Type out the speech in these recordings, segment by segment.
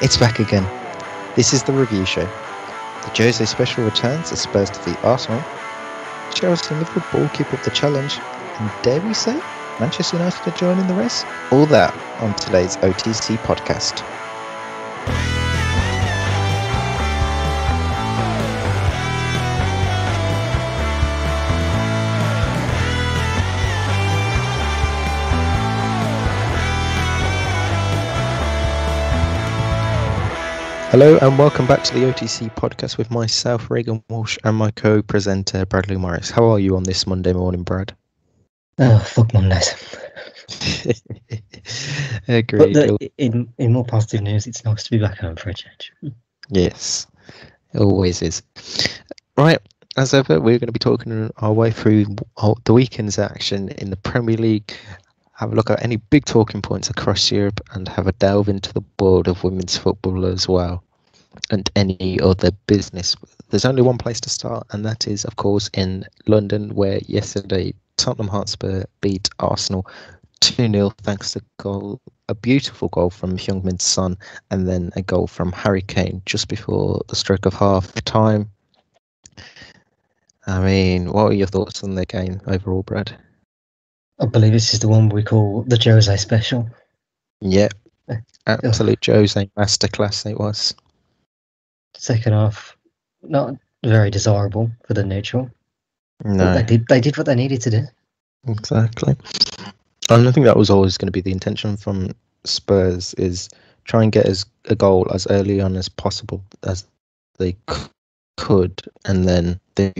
it's back again. This is the review show. The Jose special returns as Spurs defeat Arsenal. Chelsea and Liverpool keep up the challenge. And dare we say, Manchester United are joining the race? All that on today's OTC podcast. Hello and welcome back to the OTC podcast with myself, Regan Walsh, and my co-presenter Bradley Morris. How are you on this Monday morning, Brad? Oh, fuck Mondays. Agreed. But the, in in more positive news, it's nice to be back home for a change. Yes, it always is. Right, as ever, we're going to be talking our way through the weekend's action in the Premier League, have a look at any big talking points across Europe, and have a delve into the world of women's football as well, and any other business. There's only one place to start, and that is, of course, in London, where yesterday Tottenham Hotspur beat Arsenal 2 0 thanks to goal, a beautiful goal from Heung-min Son, and then a goal from Harry Kane just before the stroke of half time. I mean, what are your thoughts on the game overall, Brad? I believe this is the one we call the Jose special. Yeah, absolute Jose masterclass it was. Second half, not very desirable for the neutral. No, But they did they did what they needed to do. exactly. And I think that was always going to be the intention from Spurs is try and get as a goal as early on as possible as they c- could, and then they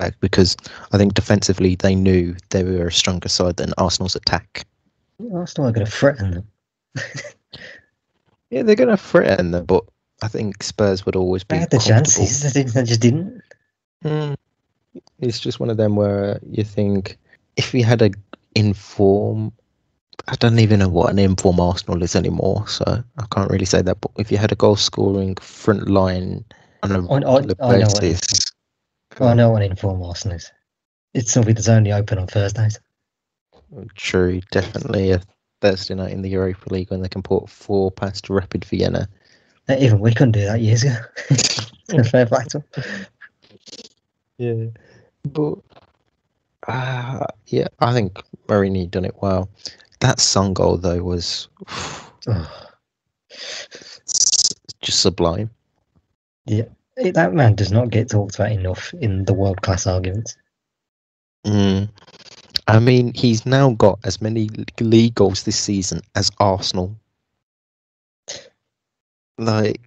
back because I think defensively they knew they were a stronger side than Arsenal's attack. Arsenal are going to threaten them. Yeah, they're going to threaten them, but I think Spurs would always be They had the chances, they, didn't, they just didn't. Mm. It's just one of them where you think if we had a inform, I don't even know what an inform Arsenal is anymore, so I can't really say that. But if you had a goal scoring front line on a I- I- regular I know it basis, I know what inform Arsenal. It's something that's only open on Thursdays. true, definitely a Thursday night in the Europa League when they can put four past Rapid Vienna. Even we couldn't do that years ago. Fair 'em. Yeah, but uh, yeah, I think Mourinho done it well. That Son goal though was Oh, just sublime. it- that man does not get talked about enough in the world class arguments. Mm. I mean, he's now got as many league goals this season as Arsenal. Like,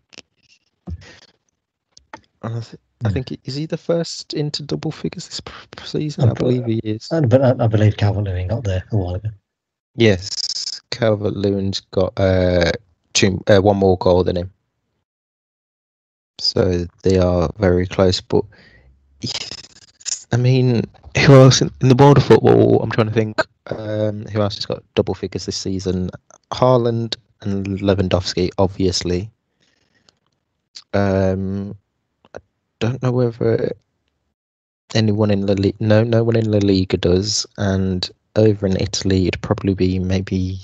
I, th- I think is he the first into double figures this p- season? I Uh, believe he is. Uh, But I, I believe Calvert Lewin got there a while ago. Yes, Calvert Lewin's got uh, two, uh, one more goal than him, so they are very close. But I mean, who else in, in the world of football? I'm trying to think. Um, who else has got double figures this season? Haaland and Lewandowski, obviously. Um, I don't know whether anyone in La Liga. No, no one in La Liga does, and over in Italy, it'd probably be maybe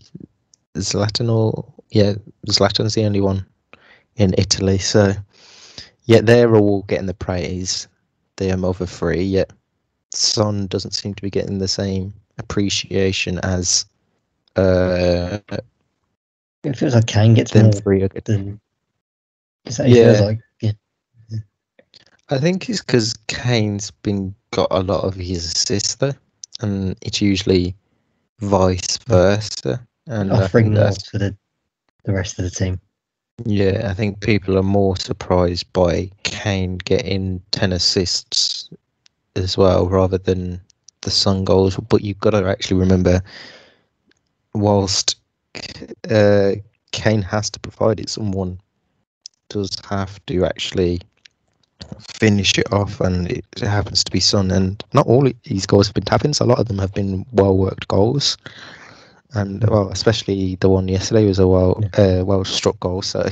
Zlatan or yeah, Zlatan's the only one in Italy. So yeah, they're all getting the praise. They are other three, yet Son doesn't seem to be getting the same appreciation as uh It feels like Kane gets them more three. Are good. than. It feels Yeah. like yeah. I think it's because Kane's been got a lot of his sister, and it's usually vice versa. And offering more that's to the the rest of the team. Yeah, I think people are more surprised by Kane getting 10 assists as well rather than the Son goals. But you've got to actually remember, whilst uh, Kane has to provide it, someone does have to actually finish it off, and it happens to be Son. And not all these goals have been tap-ins, a lot of them have been well-worked goals. And well, especially the one yesterday was a well, uh, well-struck goal. So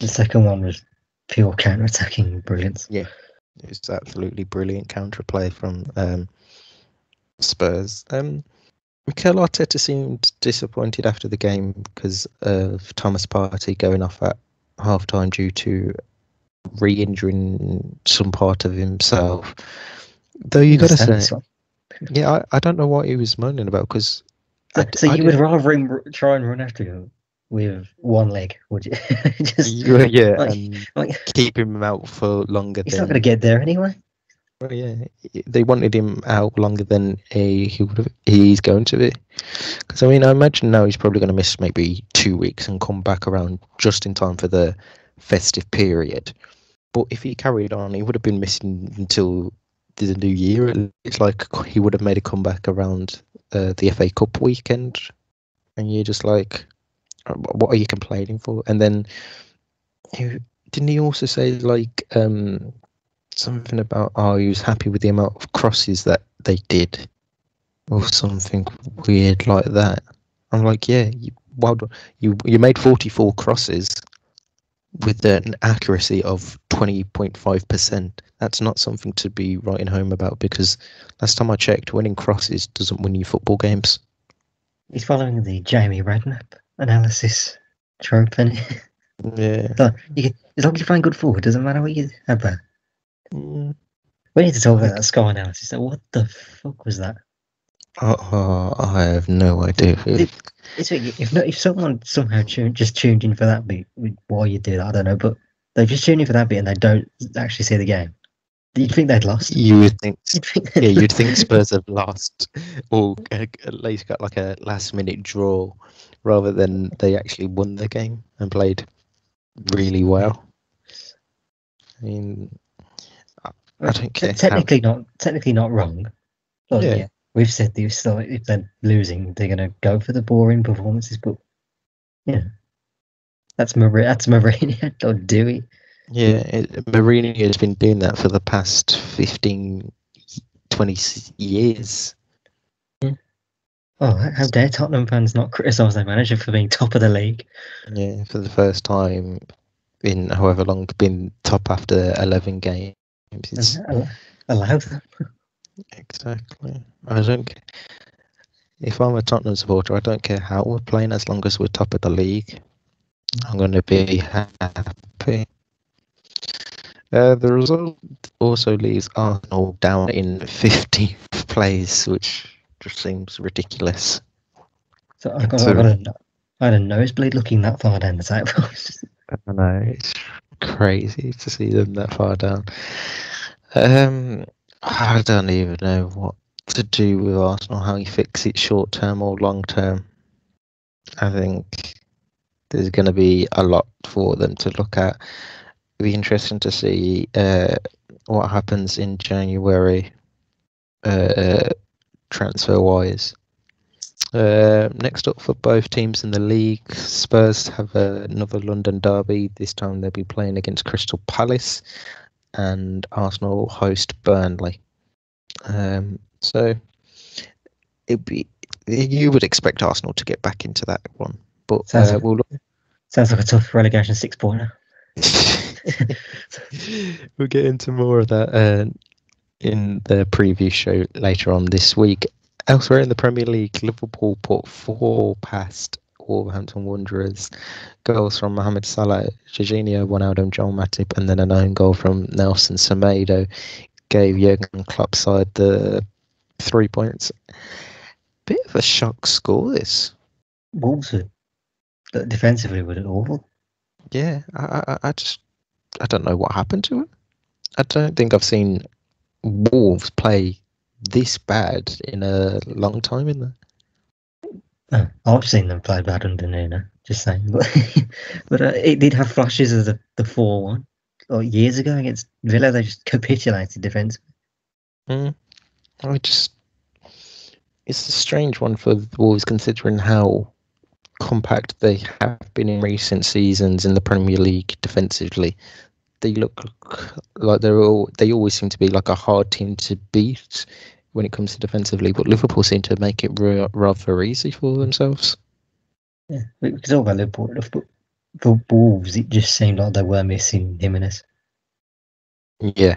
The second one was pure counter attacking brilliance. Yeah, it was absolutely brilliant counter play from um, Spurs. Um, Mikel Arteta seemed disappointed after the game because of Thomas Partey going off at half time due to re-injuring some part of himself. Though you got to say, yeah, I, I don't know what he was moaning about because so you would rather him try and run after you with one leg, would you? Just yeah, uh, yeah, like- and like, keep him out for longer he's than not going to get there anyway. Well, yeah, they wanted him out longer than he, he would have. He's going to be, because I mean, I imagine now he's probably going to miss maybe two weeks and come back around just in time for the festive period. But if he carried on, he would have been missing until the new year. It's like he would have made a comeback around uh, the FA Cup weekend, and you're just like, "Uh, what are you complaining for? And then, he, didn't he also say like um something about oh he was happy with the amount of crosses that they did or something weird like that i'm like yeah you, well done. you you made 44 crosses with an accuracy of 20.5% that's not something to be writing home about because last time i checked winning crosses doesn't win you football games He's following the Jamie Redknapp analysis trope, and yeah so can, as long as you find good forward, doesn't matter what you have there. Mm, We need to talk about that score analysis. Like, what the fuck was that? oh, i have no idea It- It's like, if not, if someone somehow tuned, just tuned in for that bit, why you do that, I don't know. But they just tune in for that bit and they don't actually see the game. You'd think they'd lost. you would think You'd think yeah, you'd think Spurs have lost or at least got like a last minute draw rather than they actually won the game and played really well. I mean, I don't care how- Technically not. Technically not wrong. Yeah. yeah. we've said this. So if they're losing, they're going to go for the boring performances. But yeah, that's Mar- that's Mourinho. Don't do it. Yeah, it, Mourinho has been doing that for the past 15, 20 s- years. Oh, how dare Tottenham fans not criticise their manager for being top of the league? Yeah, for the first time in however long, been top after 11 games. It's, And allow them. Exactly. I don't. ca- If I'm a Tottenham supporter, I don't care how we're playing as long as we're top of the league. I'm going to be happy. Uh, the result also leaves Arsenal down in 15th place, which just seems ridiculous. So I got, So- I, got a, I had a nosebleed looking that far down the table. I know. It's crazy to see them that far down. Um, I don't even know what to do with Arsenal. How you fix it short term or long term. I think there's going to be a lot for them to look at. Be interesting to see uh, what happens in January, uh, transfer wise. Uh, next up for both teams in the league, Spurs have another London derby. This time they'll be playing against Crystal Palace, and Arsenal host Burnley. Um, so it'd be you would expect Arsenal to get back into that one, but Sounds uh, like- we'll look. Sounds like a tough relegation six pointer. we'll get into more of that uh, in the preview show later on this week. Elsewhere in the Premier League, Liverpool put four past Wolverhampton Wanderers. Goals from Mohamed Salah, Georginio, Wijnaldum, Joel Matip, and then an own goal from Nelson Semedo gave Jurgen Klopp's side the three points. Bit of a shock score, this. Wolves were but defensively were awful. Yeah, I, I, I just I don't know what happened to him. I don't think I've seen Wolves play this bad in a long time in there. Oh, I've seen them play bad under Nuno, just saying. But but uh, it did have flashes of the the four one. Like years ago against Villa, they just capitulated defensively. Mm. I just it's a strange one for the Wolves considering how compact they have been in recent seasons in the Premier League defensively. They look like they're all they always seem to be like a hard team to beat when it comes to defensively, but Liverpool seem to make it ra- rather easy for themselves. Yeah, we could talk about Liverpool but for Wolves, it just seemed like they were missing Jimenez. Yeah.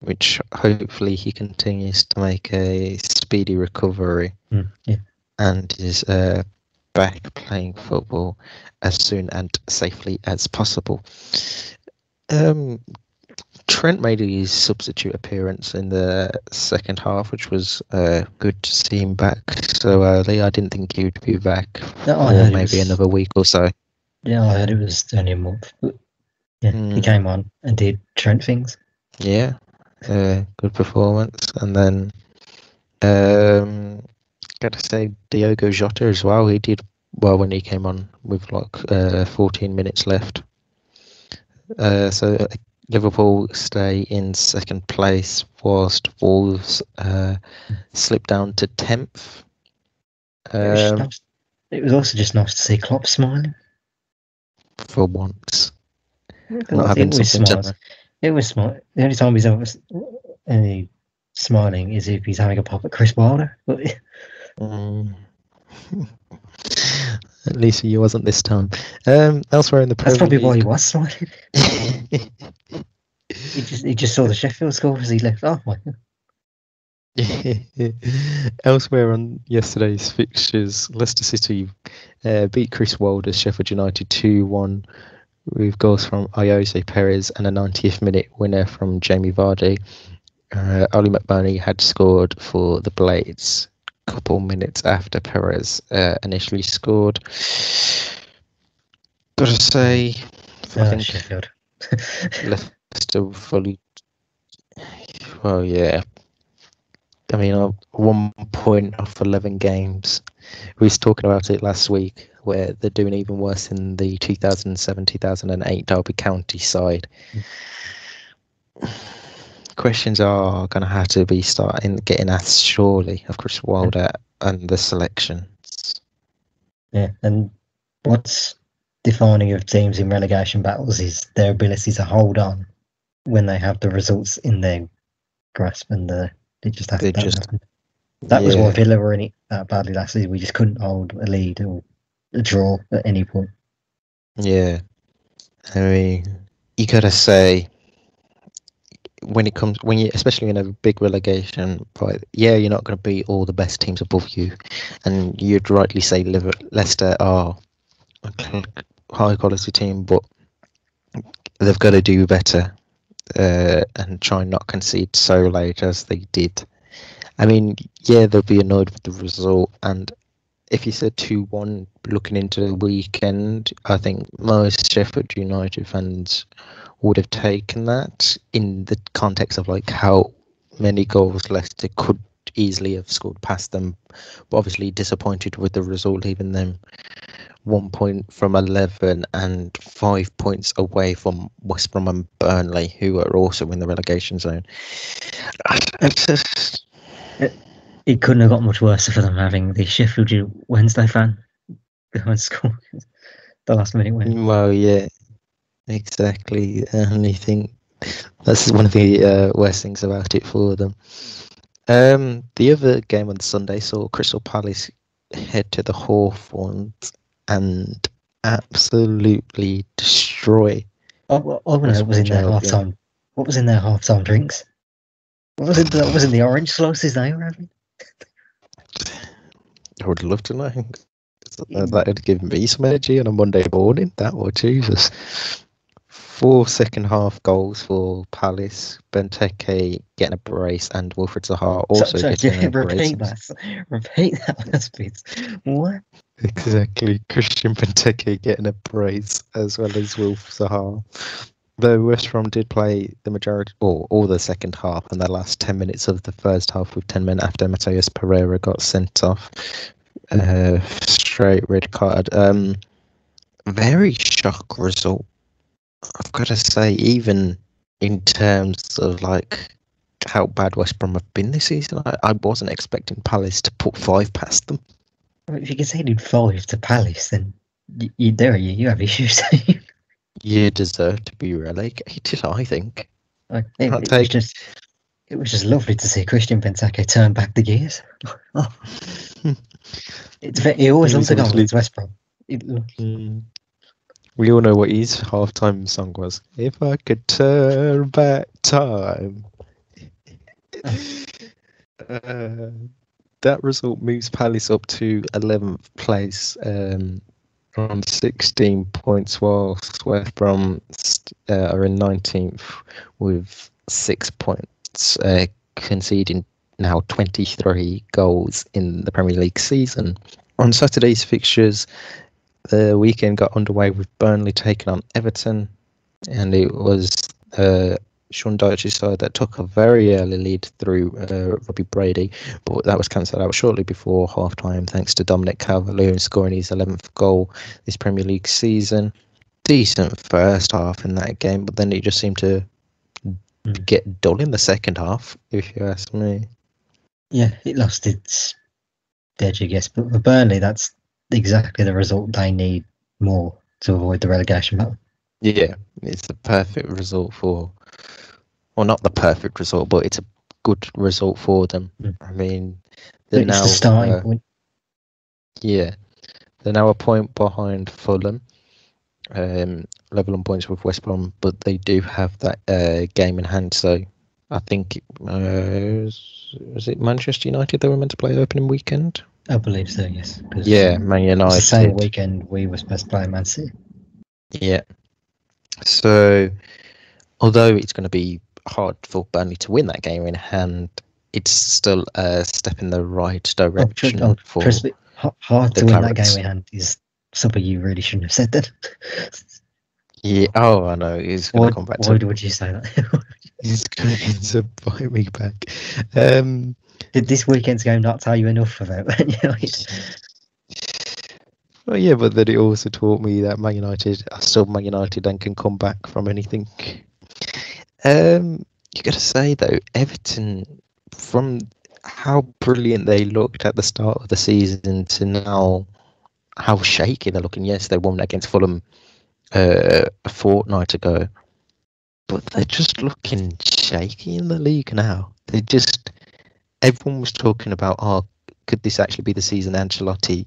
Which hopefully he continues to make a speedy recovery Mm, yeah, and is uh, back playing football as soon and safely as possible. Um, Trent made his substitute appearance in the second half, which was uh, good to see him back so early. I didn't think he'd be back No, for maybe was- another week or so. Yeah, I heard it was only a month. Yeah, he Hmm. came on and did Trent things. Yeah, uh, good performance. And then, um, gotta say, Diogo Jota as well. He did well when he came on with like uh, 14 minutes left. Uh, so uh, Liverpool stay in second place, whilst Wolves uh, slip down to 10th. it, was Um, nice- it was also just nice to see Klopp smiling. for once, It not was- having it was smart. to It was smart. The only time he's ever smiling is if he's having a pop at Chris Wilder. Mm. At least he wasn't this time. Um, elsewhere in the that's Premier probably why he was smiling. He just he just saw the Sheffield score as he left. Oh my! Elsewhere on yesterday's fixtures, Leicester City uh, beat Chris Wilder's Sheffield United 2 1 with goals from Ayoze Perez and a 90th minute winner from Jamie Vardy. Uh, Oli McBurnie had scored for the Blades couple minutes after Perez uh, initially scored. Gotta say, I Oh, think. Leicester fully. Well, yeah. I mean, uh, one point off 11 games. We was talking about it last week, where they're doing even worse in the 2007 2008 Derby County side. Questions are going to have to be starting getting asked, surely, of Chris Wilder and the selections. Yeah, and what's defining of teams in relegation battles is their ability to hold on when they have the results in their grasp, and uh, it just They hasn't just-. That was why Villa were in it that badly last season. We just couldn't hold a lead or a draw at any point. Yeah. I mean, you gotta say, when it comes, when you, especially in a big relegation fight, yeah, you're not going to beat all the best teams above you. And you'd rightly say Leicester are a high quality team, but they've got to do better uh, and try and not concede so late as they did. I mean, yeah, they'll be annoyed with the result, and if you said 2 1 looking into the weekend, I think most Sheffield United fans would have taken that in the context of like how many goals Leicester could easily have scored past them. But obviously disappointed with the result, leaving them one point from 11 and five points away from West Brom and Burnley, who are also in the relegation zone. Just. It couldn't have got much worse for them having the Sheffield Wednesday fan go and score the last minute win. Well, yeah, exactly. And I think that's one of the uh, worst things about it for them. Um, the other game on Sunday saw Crystal Palace head to the Hawthorns and absolutely destroy. Oh, well, I wonder That's what was in their half time. What was in their half time drinks? What was it? That was in the orange slices they were having. I would love to know. That would give me some energy on a Monday morning. That would Jesus. Four second half goals for Palace. Benteke getting a brace and Wilfred Zaha also so, so, getting yeah, a brace. repeat that. Repeat that last bit. What? Exactly. Christian Benteke getting a brace as well as Wolf Zaha. Though West Brom did play the majority or all the second half and the last 10 minutes of the first half with 10 men after Matheus Pereira got sent off. Uh, straight red card. Um, very shock result. I've got to say, even in terms of like how bad West Brom have been this season, I, I wasn't expecting Palace to put five past them. If you conceded five to Palace, then you, you there you, you have issues. You deserve to be relegated, I think. It, it was just it was just lovely to see Christian Benteke turn back the gears. Oh. it's he always loves was to go obviously- against West Brom. It, Mm. We all know what his halftime song was. If I could turn back time. uh, that result moves Palace up to 11th place um, on 16 points, whilst West Brom uh, are in 19th with six points, uh, conceding now 23 goals in the Premier League season. On Saturday's fixtures, the weekend got underway with Burnley taking on Everton, and it was uh, Sean Dyche's side that took a very early lead through uh, Robbie Brady, but that was cancelled out shortly before half time thanks to Dominic Calvert-Lewin scoring his 11th goal this Premier League season. Decent first half in that game, but then it just seemed to mm. get dull in the second half, if you ask me. Yeah, it lost its edge, I guess. But for Burnley, that's exactly the result they need more to avoid the relegation battle. Yeah, it's the perfect result for well, not the perfect result, but it's a good result for them. Mm. I mean, they're it's now the starting uh, point. Yeah, they're now a point behind Fulham, um, level on points with West Brom, but they do have that uh, game in hand. So I think uh, was it Manchester United they were meant to play opening weekend? I believe so. Yes. Yeah, Man United. the same weekend we were supposed to play Man City. Yeah. So, although it's going to be hard for Burnley to win that game in hand, it's still a step in the right oh, direction. Oh, for hard to win that game in hand is something you really shouldn't have said then. yeah. Oh, I know. He's going to come back. Why to... would you say that? he's going to bite me back. Um, Did this weekend's game not tell you enough about it? Well, yeah, but then it also taught me that Man United are still Man United and can come back from anything. Um, you got to say though, Everton, from how brilliant they looked at the start of the season to now, how shaky they're looking. Yes, they won against Fulham uh, a fortnight ago, but they're just looking shaky in the league now. They just everyone was talking about, oh, could this actually be the season Ancelotti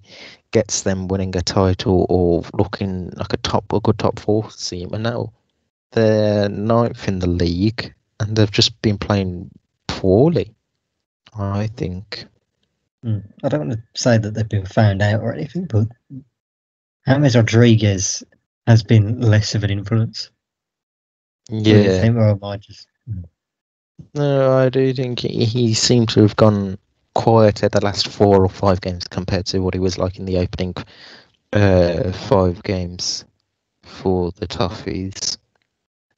gets them winning a title or looking like a top, a good top four team? And now they're ninth in the league, and they've just been playing poorly. I think. Mm. I don't want to say that they've been found out or anything, but James Rodriguez has been less of an influence. Yeah. Think, or am I just... Hmm. No, I do think he, seemed to have gone quieter the last four or five games compared to what he was like in the opening uh, five games for the Toffees.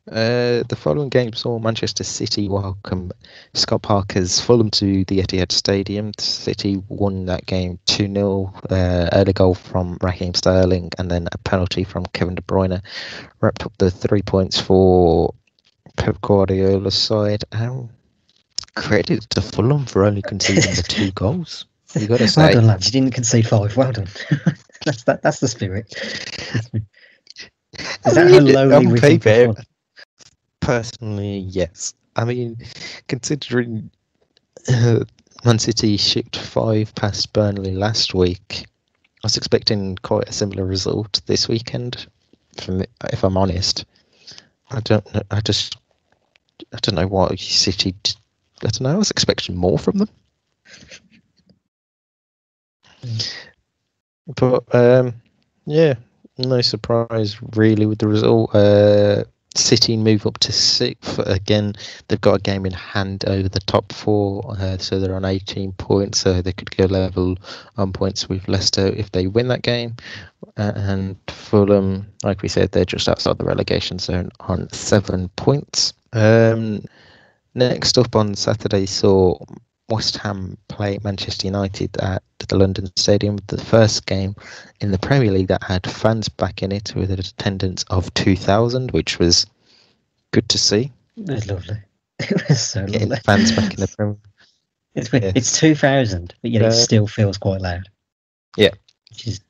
Uh, the following game saw Manchester City welcome Scott Parker's Fulham to the Etihad Stadium. City won that game 2 0. Uh, early goal from Raheem Sterling and then a penalty from Kevin De Bruyne wrapped up the three points for Pep Guardiola's side. and credit to Fulham for only conceding the two goals. You got to say, well done, lads. You didn't concede five. Well done. that's that, That's the spirit. Is that how lowly we paper, Personally, yes. I mean, considering uh, Man City shipped five past Burnley last week, I was expecting quite a similar result this weekend. Me, if I'm honest, I don't. Know, I just. I don't know why City. I don't know. I was expecting more from them. Mm. But um, yeah, no surprise really with the result. Uh, City move up to sixth again. They've got a game in hand over the top four, uh, so they're on 18 points. So they could go level on points with Leicester if they win that game. and Fulham, like we said, they're just outside the relegation zone on seven points. Um, next up on Saturday, saw West Ham play Manchester United at the London Stadium, the first game in the Premier League that had fans back in it with an attendance of 2,000, which was good to see. It was lovely. It was so Getting lovely. Fans back in the Premier It's, yeah. it's 2,000, but yet uh, it still feels quite loud. Yeah. Which is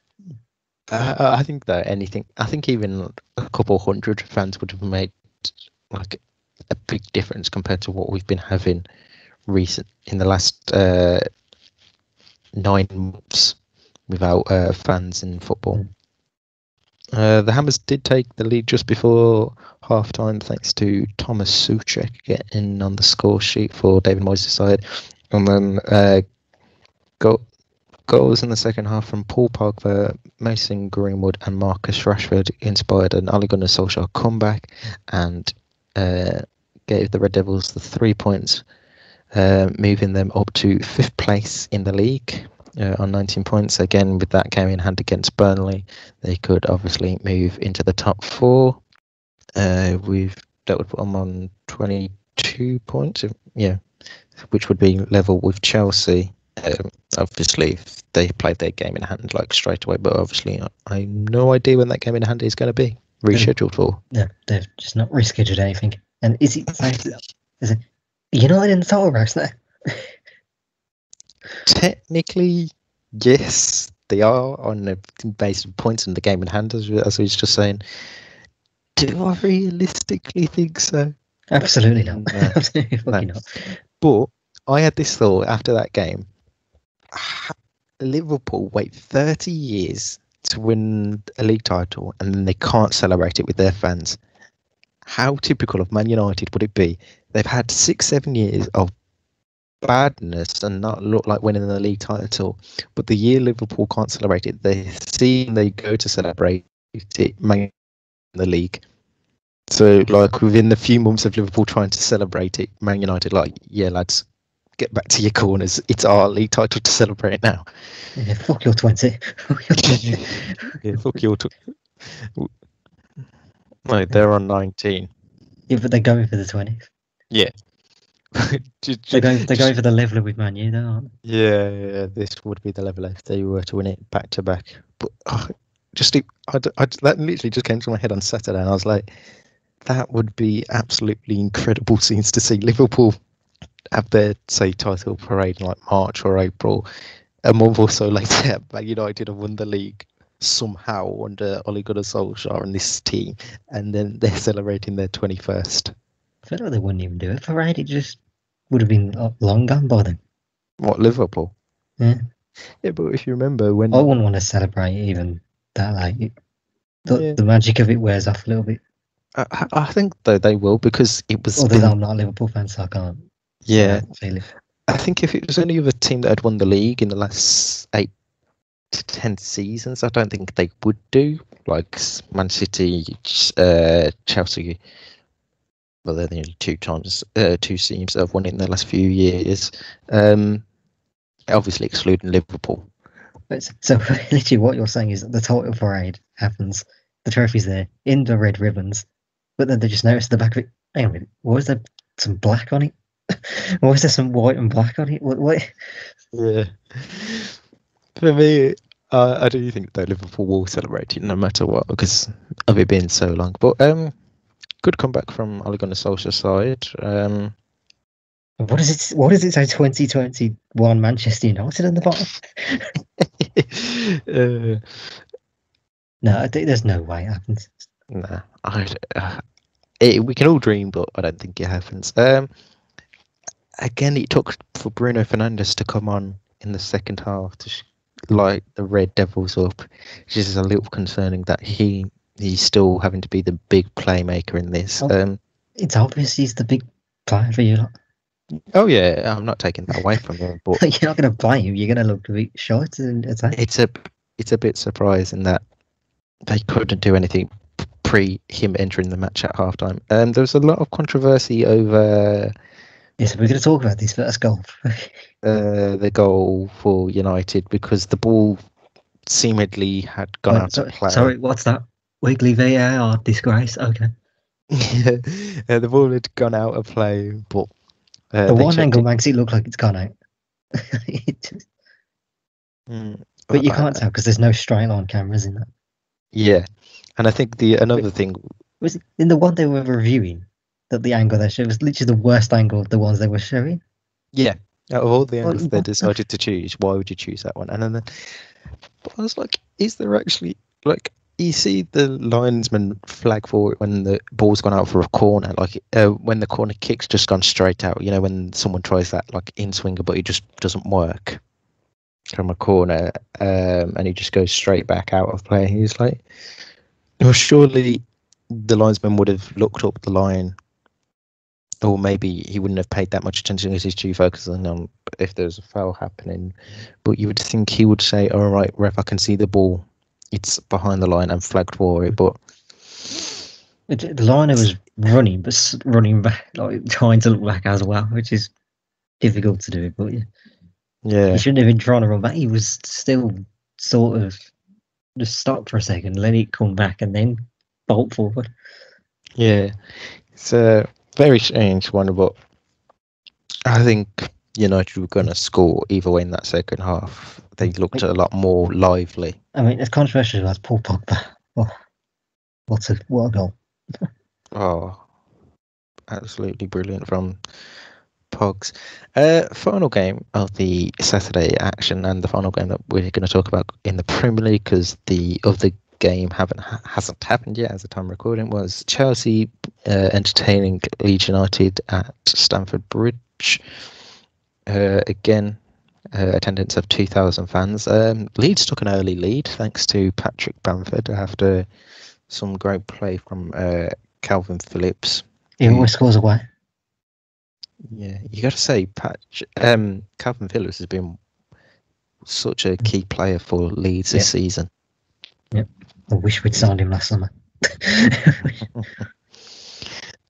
uh, I think that anything, I think even a couple hundred fans would have made like a big difference compared to what we've been having recent in the last uh, nine months without uh, fans in football. Uh, the Hammers did take the lead just before half time thanks to Tomas Soucek getting on the score sheet for David Moyes' side. And then uh, Goal, goals in the second half from Paul Pogba, Mason Greenwood, and Marcus Rashford inspired an Ole Gunnar Solskjaer comeback and uh, gave the Red Devils the three points, uh, moving them up to fifth place in the league. Uh, on 19 points. Again, with that game in hand against Burnley, they could obviously move into the top four. Uh, we've that would put them on 22 points. Yeah, which would be level with Chelsea. Um, obviously, if they played their game in hand like straight away, but obviously, I, I have no idea when that game in hand is going to be rescheduled for. No, they've just not rescheduled anything. And is it safe? Is it United in the title race there? Technically, yes, they are on the basis of points in the game in hand, as, as we was just saying. Do I realistically think so? Absolutely not. No. Absolutely No. not. But I had this thought after that game. Liverpool wait 30 years to win a league title and then they can't celebrate it with their fans. How typical of Man United would it be? They've had six, seven years of badness and not look like winning the league title. But the year Liverpool can't celebrate it, they see they go to celebrate it, Man the league. So, like within the few months of Liverpool trying to celebrate it, Man United like, yeah, lads, get back to your corners. It's our league title to celebrate now. Yeah, fuck your 20. Fuck your 20. Yeah, fuck your. No, they're on nineteen. yeah, but they're going for the 20. Ju- ju- They're going, they're going for the leveler with Man U, though, aren't they? Yeah, yeah, this would be the level if they were to win it back to back. But oh, just I, I that literally just came to my head on Saturday, and I was like, that would be absolutely incredible scenes to see Liverpool have their say title parade in like March or April. A month or so later, Man United have won the league somehow under Ole Gunnar Solskjaer and this team, and then they're celebrating their twenty first. I feel like they wouldn't even do it. for right. it just would have been long gone by then. What Liverpool? Yeah. Yeah, but if you remember when I wouldn't want to celebrate even that Like, It- The, Yeah. the magic of it wears off a little bit. I, I I think though they will because it was Although been- I'm not a Liverpool fan, so I can't yeah. it. I think if it was any other team that had won the league in the last eight to ten seasons, I don't think they would do. Like Man City, uh, Chelsea. Well, they're the only two times, uh, two teams that have won it in the last few years. Um, obviously excluding Liverpool. So literally, what you're saying is that the title parade happens, the trophy's there in the red ribbons, but then they just notice the back of it. Hang on a minute, why is there some black on it? why is there some white and black on it? What? what? Yeah. For me, uh, I do think that Liverpool will celebrate it no matter what because of it being so long. But um, good comeback from Ole Gunnar Solskjaer's side. Um, What does it? What does it say? 2021 Manchester United in the bottom? uh, No, I think there's no way it happens. nah, I, uh, it, we can all dream, but I don't think it happens. Um, again, it took for Bruno Fernandes to come on in the second half to sh- light the Red Devils up. It's just a little concerning that he he's still having to be the big playmaker in this. Oh. Um, It's obvious he's the big player for you. Lot. oh yeah, I'm not taking that away from him, but You're not going to play him. You're going to look a bit short and attack. it's a it's a bit surprising that they couldn't do anything pre him entering the match at halftime. Um, there was a lot of controversy over Yes, we're going to talk about this first goal. uh, the goal for United because the ball seemingly had gone Oh, out of play. sorry, what's that? Weekly VAR disgrace. Okay. uh, the ball had gone out of play, but uh, the one angle it. makes it look like it's gone out. It just- Mm, but you can't tell because there's no straight line cameras in that. Yeah, and I think the another thing. Was it in the one they were reviewing that the angle they showed was literally the worst angle of the ones they were showing? Yeah, out of all the angles they decided to choose, why would you choose that one? And then, but I was like, is there actually like you see the linesman flag for it when the ball's gone out for a corner, like uh, when the corner kick's just gone straight out. You know, when someone tries that like in swinger, but it just doesn't work from a corner, um, and he just goes straight back out of play. He's like, well, surely the linesman would have looked up the line or maybe he wouldn't have paid that much attention because he's too focused on if there's a foul happening. But you would think he would say, "All right, ref, I can see the ball. It's behind the line and flagged for it." But the liner was running, but running back, like trying to look back as well, which is difficult to do. But yeah, yeah, he shouldn't have been trying to run back. He was still sort of just stop for a second, let it come back, and then bolt forward. Yeah, a very strange one, but I think United were going to score either way in that second half. They looked a lot more lively. I mean, as controversial as Paul Pogba. Oh, what a what a goal! oh, absolutely brilliant from Pogs. Uh, final game of the Saturday action and the final game that we're going to talk about in the Premier League because the other game haven't hasn't happened yet as the time recording was Chelsea uh, entertaining Leeds United at Stamford Bridge. Uh, again, uh, attendance of 2,000 fans. Um, Leeds took an early lead thanks to Patrick Bamford after some great play from uh, Kalvin Phillips. He always scores away. Yeah, you got to say, Patch, um, Kalvin Phillips has been such a key player for Leeds this season. Yep. I wish we'd signed him last summer.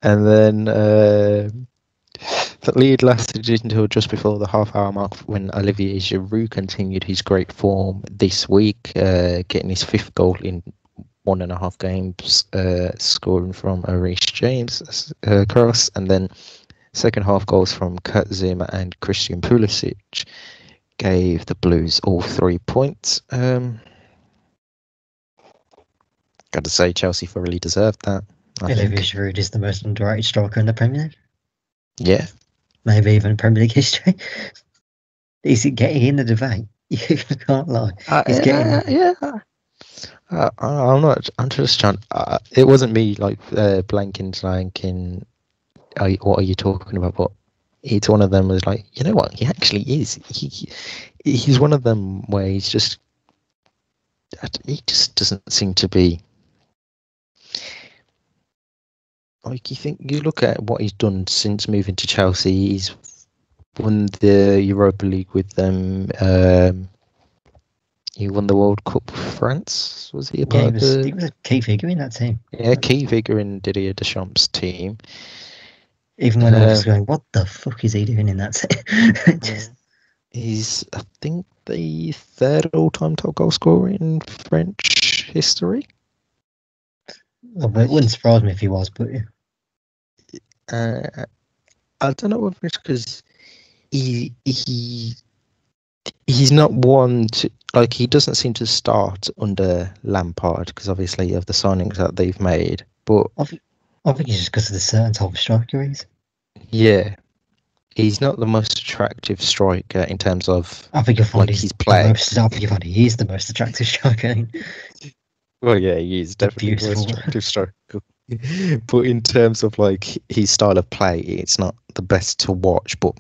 and then uh, the lead lasted until just before the half hour mark when Olivier Giroud continued his great form this week, uh, getting his fifth goal in one and a half games, uh, scoring from a Reece James uh, cross, and then second half goals from Kurt Zouma and Christian Pulisic gave the Blues all three points. Um, got to say, Chelsea thoroughly deserved that. I Olivier Giroud is the most underrated striker in the Premier League. Yeah. Maybe even Premier League history. is it getting in the debate? You can't lie. Uh, yeah, yeah. Uh, I'm not. I'm just trying. Uh, it wasn't me like uh, blanking, blanking. Are you, what are you talking about? But it's one of them was like, you know what? He actually is. He, he he's one of them where he's just. He just doesn't seem to be like you think you look at what he's done since moving to Chelsea. He's won the Europa League with them. Um, he won the World Cup for France. Was he a part yeah, he was, the... he was a key figure in that team. Yeah, key figure in Didier Deschamps' team. Even when I was going, what the fuck is he doing in that team? Just... He's, I think, the third all-time top goal scorer in French history. Well, it wouldn't surprise me if he was, but yeah. Uh, I don't know whether it's because he he he's not one to like he doesn't seem to start under Lampard because obviously of the signings that they've made. But I think, I think it's just because of the certain type of striker he's. Yeah, he's not the most attractive striker in terms of. I think you'll find like he's playing. Most, I think you'll find he is the most attractive striker. Well, yeah, he is definitely the most attractive striker. but in terms of like his style of play, it's not the best to watch. But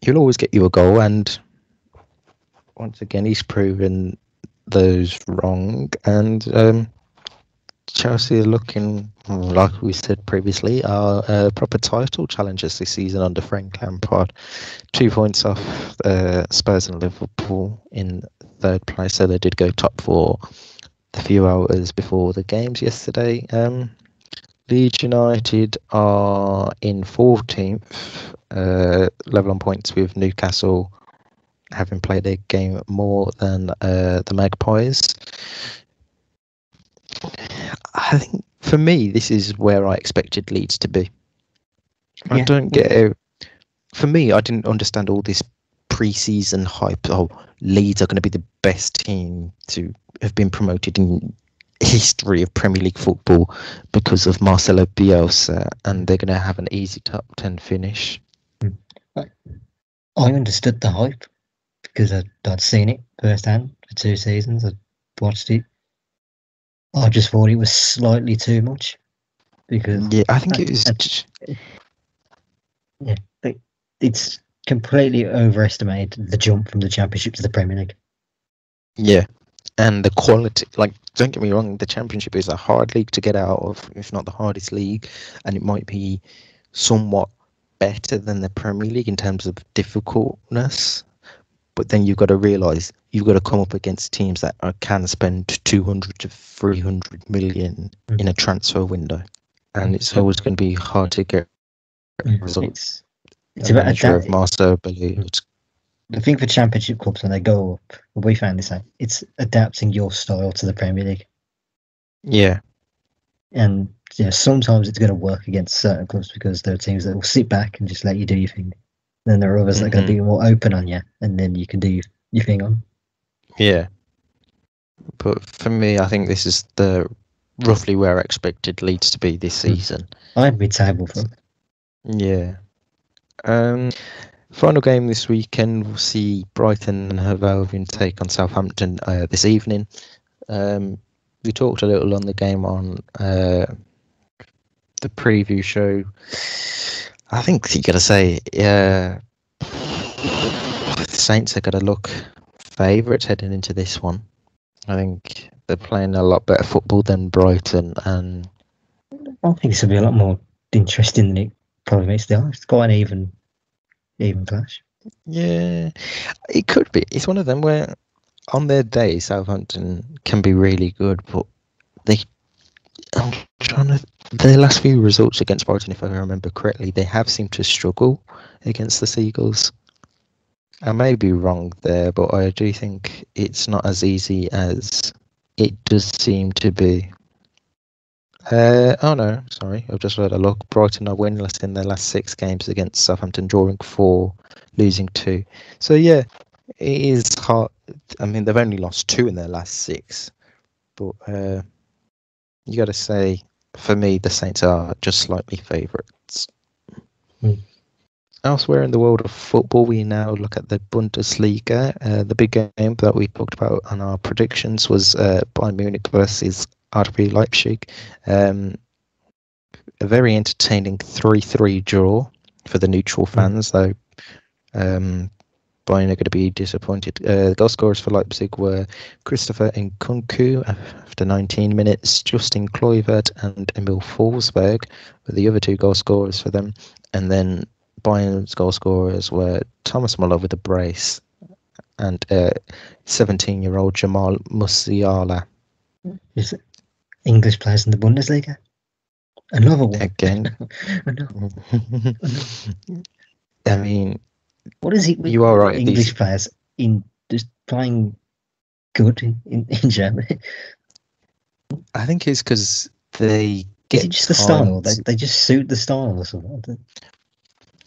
he'll always get you a goal, and once again, he's proven those wrong. And um, Chelsea are looking, like we said previously, are uh, proper title challengers this season under Frank Lampard. Two points off uh, Spurs and Liverpool in third place, so they did go top four a few hours before the games yesterday. Um, Leeds United are in 14th, uh, level on points with Newcastle, having played a game more than uh, the Magpies. I think for me, this is where I expected Leeds to be. I yeah. don't get it. For me, I didn't understand all this pre-season hype. Oh, Leeds are going to be the best team to have been promoted in history of Premier League football because of Marcelo Bielsa, and they're going to have an easy top ten finish. Hmm. I understood the hype because I'd, I'd seen it firsthand for two seasons. I'd watched it. I just thought it was slightly too much because yeah, I think it was. yeah, it's completely overestimated the jump from the Championship to the Premier League. Yeah, and the quality like don't get me wrong the championship is a hard league to get out of if not the hardest league and it might be somewhat better than the Premier League in terms of difficultness. But then you've got to realise you've got to come up against teams that are, can spend 200 to 300 million Mm. in a transfer window. And it's always going to be hard to get Mm, results. It's, it's about manager of Marcelo Bielsa. the thing for championship clubs when they go up. We found this out. It's adapting your style to the Premier League, Yeah, and you know sometimes it's going to work against certain clubs because there are teams that will sit back and just let you do your thing. Then there are others that are going to be more open on you, and then you can do your, thing on. yeah. But for me, I think this is the roughly where I expected Leeds to be this Mm. season. I had mid-table for. Yeah. Um, final game this weekend, we'll see Brighton and Hove Albion take on Southampton uh, this evening. Um, we talked a little on the game on uh, the preview show. I think you got to say, yeah, the Saints are going to look favourites heading into this one. I think they're playing a lot better football than Brighton, and I think this will be a lot more interesting than it probably meets the quite an even, even clash. Yeah, it could be. It's one of them where, on their day, Southampton can be really good, but they. I'm trying to. Their last few results against Brighton, if I remember correctly, they have seemed to struggle against the Seagulls. I may be wrong there, but I do think it's not as easy as it does seem to be. Uh, oh no, sorry, I've just had a look. Brighton are winless in their last six games against Southampton, drawing four, losing two. So yeah, it is hard. I mean, they've only lost two in their last six, but uh, you got to say, for me, the Saints are just slightly favourites. Hmm. Elsewhere in the world of football, we now look at the Bundesliga. Uh, the big game that we talked about on our predictions was uh, Bayern Munich versus RB Leipzig. Um, a very entertaining 3 3 draw for the neutral fans, though. Um, Bayern are going to be disappointed. Uh, the goal scorers for Leipzig were Christopher Nkunku after 19 minutes, Justin Kluivert and Emil Forsberg were the other two goal scorers for them. And then Bayern's goal scorers were Thomas Muller with a brace and 17 year old Jamal Musiala. Is it English players in the Bundesliga? Another one. Again. Another- I mean, what is it with You are right, English these- players in just playing good in, in, in Germany? I think it's because they get Is it just the style? They, they just suit the style or something.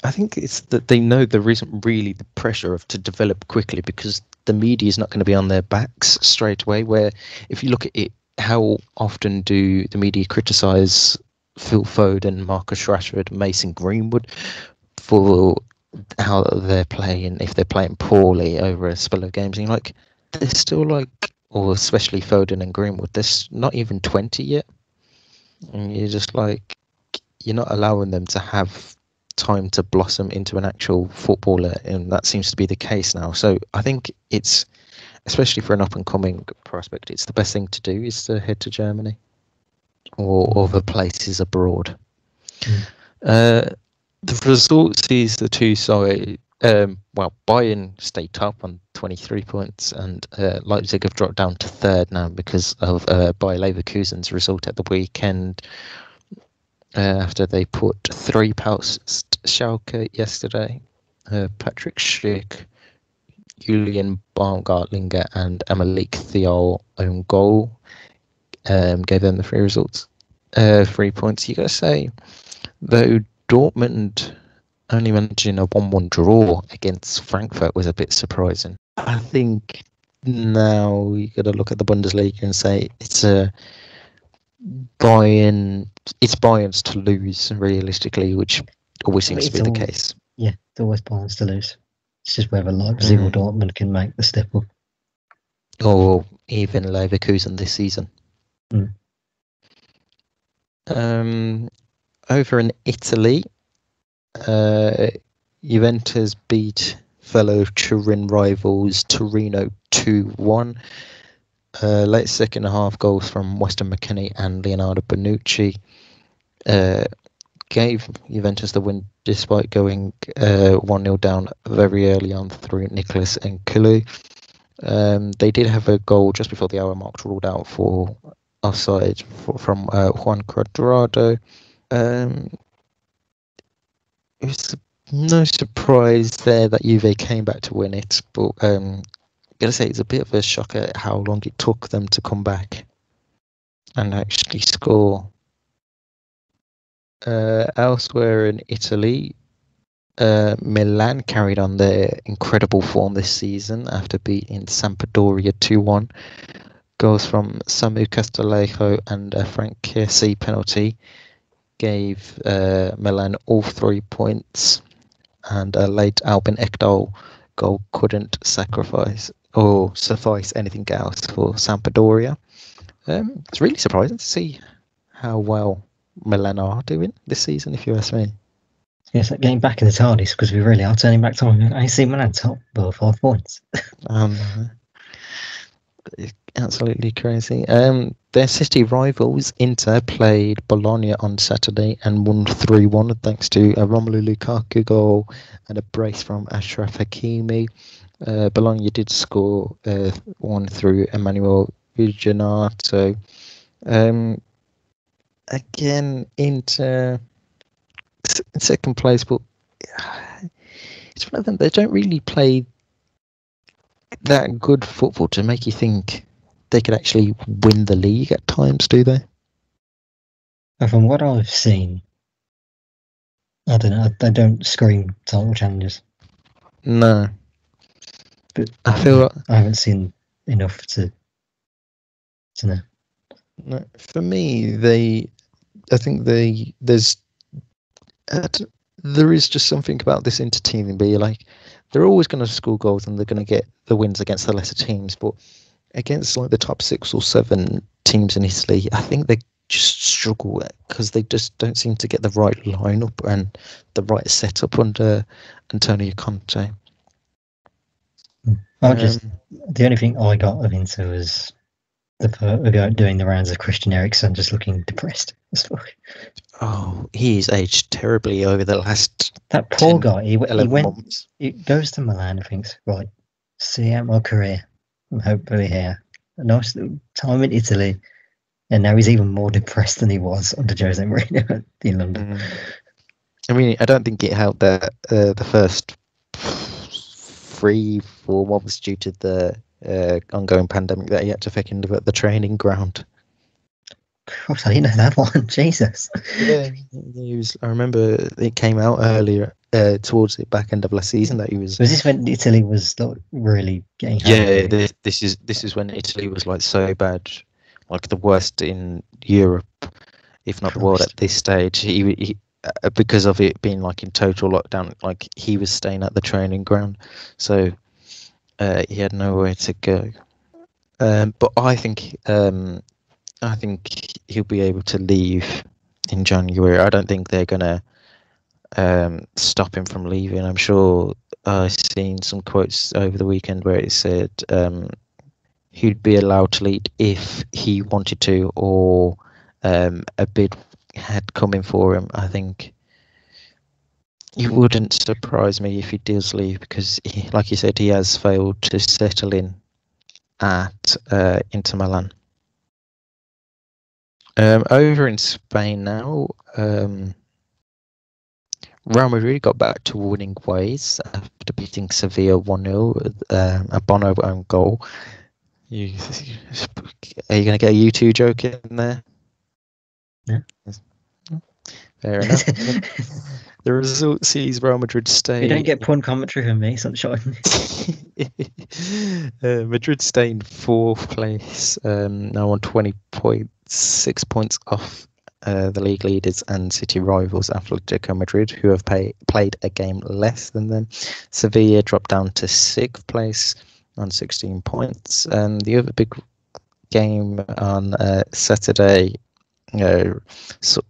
I think it's that they know there isn't really the pressure of to develop quickly because the media is not going to be on their backs straight away. Where if you look at it, how often do the media criticise Phil Foden, Marcus Rashford, Mason Greenwood for how they're playing if they're playing poorly over a spell of games? And you're like, they're still like, or especially Foden and Greenwood, they're not even twenty yet, and you're just like, you're not allowing them to have time to blossom into an actual footballer, and that seems to be the case now. So I think it's, especially for an up and coming prospect, it's the best thing to do is to head to Germany or other places abroad. Mm. Uh, the results is the two side. Um, well, Bayern stay top on 23 points, and uh, Leipzig have dropped down to third now because of uh, Bayer Leverkusen's result at the weekend uh, after they put three past Schalke yesterday. Uh, Patrick Schick, Julian Baumgartlinger, and a Malick Thiaw own goal um, gave them the three results, uh, three points. You got to say, though, Dortmund only managing a 1 1 draw against Frankfurt was a bit surprising. I think now you got to look at the Bundesliga and say it's a Bayern, it's Bayern's to lose realistically, which always seems to It's be the case. Yeah, it's always balance to lose. It's just whether Leipzig or Mm. Dortmund can make the step up. or even Leverkusen this season. Mm. Um, over in Italy, uh, Juventus beat fellow Turin rivals Torino 2 1. Uh, late second half goals from Weston McKennie and Leonardo Bonucci uh, gave Juventus the win despite going uh, 1 0 down very early on through Nicolas N'Koulou. Um, they did have a goal just before the hour mark ruled out for offside for, from uh, Juan Cuadrado. Um, it was no surprise there that Juve came back to win it, but um, I'm gonna say it's a bit of a shocker how long it took them to come back and actually score. Uh, elsewhere in Italy, uh, Milan carried on their incredible form this season after beating Sampdoria 2 1. Goals from Samu Castillejo and a Franck Kessie penalty gave uh, Milan all three points, and a late Albin Ekdal goal couldn't sacrifice or suffice anything else for Sampdoria. Um, it's really surprising to see how well Milan are doing this season, if you ask me. Yes, getting back in the TARDIS because we really are turning back time. I see Milan top by five points. Um, absolutely crazy. Um, their city rivals Inter played Bologna on Saturday and won three one thanks to a Romelu Lukaku goal and a brace from Achraf Hakimi. Uh, Bologna did score uh, one through Emanuel Vignato. Um, again, into second place, but it's one of them. They don't really play that good football to make you think they could actually win the league at times, do they? And from what I've seen, I don't know. They don't scream title challenges, No, but I feel like I haven't seen enough to to know. No, for me, they, I think they there's, uh, there is just something about this Inter team be like, they're always going to score goals and they're going to get the wins against the lesser teams, but against like the top six or seven teams in Italy, I think they just struggle because they just don't seem to get the right lineup and the right setup under Antonio Conte. I just Um, the only thing I got of Inter was the photo doing the rounds of Christian Eriksen just looking depressed as fuck. oh, he's aged terribly over the last That poor 10, guy, he, he went, months. he goes to Milan and thinks, right, see out my career. I'm hopefully here. A nice little time in Italy. And now he's even more depressed than he was under Jose Mourinho in London. Mm. I mean, I don't think it helped that uh, the first three, four months due to the uh, ongoing pandemic that he had to live at the training ground. Gosh, I didn't know that one. Jesus. Yeah, he was. I remember it came out earlier uh, towards the back end of last season that he was. Was this when Italy was like, really getting Yeah, this, this is this is when Italy was like so bad, like the worst in Europe, if not the world at this stage. He, he uh, because of it being like in total lockdown, like he was staying at the training ground, so uh, he had nowhere to go. Um, but I think um, I think he'll be able to leave in January. I don't think they're gonna um, stop him from leaving. I'm sure I've seen some quotes over the weekend where it said um, he'd be allowed to leave if he wanted to, or um, a bid had come in for him. I think it wouldn't surprise me if he does leave because, he, like you said, he has failed to settle in at uh, Inter Milan. Um, over in Spain now, um, Real Madrid got back to winning ways after beating Sevilla 1 0 um, a Bono own goal. You, are you going to get a U2 joke in there? Yeah. Fair enough. the result sees Real Madrid stay. you don't get pun commentary from me, sunshine. uh, Madrid stay in fourth place, um, now on 20 points, six points off uh, the league leaders and city rivals Atletico Madrid, who have pay, played a game less than them. Sevilla dropped down to sixth place on 16 points. And the other big game on uh, Saturday, uh, so,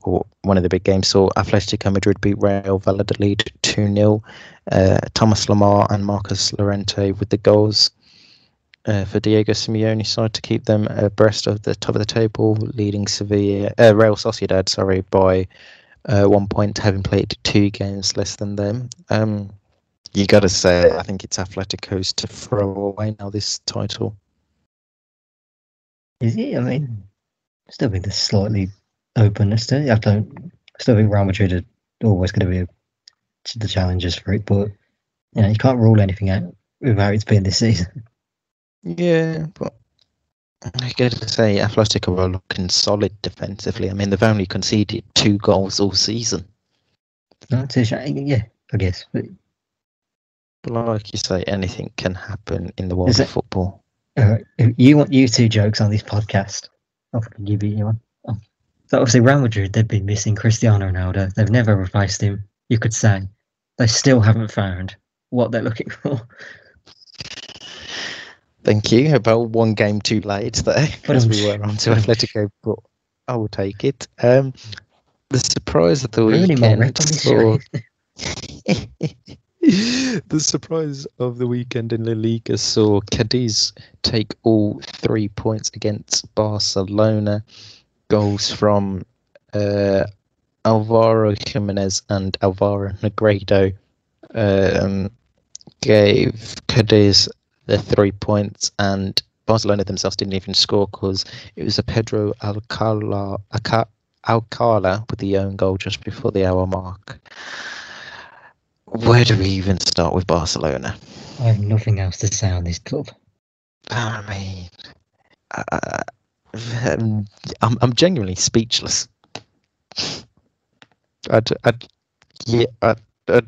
one of the big games, saw Atletico Madrid beat Real Valladolid 2 0. Uh, Thomas Lemar and Marcos Llorente with the goals uh, for Diego Simeone's side to keep them abreast of the top of the table, leading Sevilla, uh, Real Sociedad, sorry, by uh, one point, having played two games less than them. Um, you got to say, I think it's Atletico's to throw away now this title. Is it? I mean, still think there's slightly openness to it. I don't. I still think Real Madrid are always going to be a, the challengers for it, but you know, you can't rule anything out with how it's been this season. Yeah, but I got to say, Atletico are looking solid defensively. I mean, they've only conceded two goals all season. Not too sure. Yeah, I guess. But, But like you say, anything can happen in the world of it- football. uh, you want you two jokes on this podcast? I'll fucking give you one. Oh. So obviously, Real Madrid they've been missing Cristiano Ronaldo. They've never replaced him. You could say they still haven't found what they're looking for. Thank you. About one game too late there, But as we were on to Atletico, but I will take it. Um, the surprise of the Really weekend. rep the surprise of the weekend in La Liga saw Cadiz take all three points against Barcelona. Goals from uh, Alvaro Jimenez and Alvaro Negredo um, gave Cadiz the three points, and Barcelona themselves didn't even score because it was a Pedro Alcala, Alcala with the own goal just before the hour mark. Where do we even start with Barcelona? I have nothing else to say on this club. I mean, uh, um, I'm I'm genuinely speechless. I'd, I'd, yeah, I'd, I'd,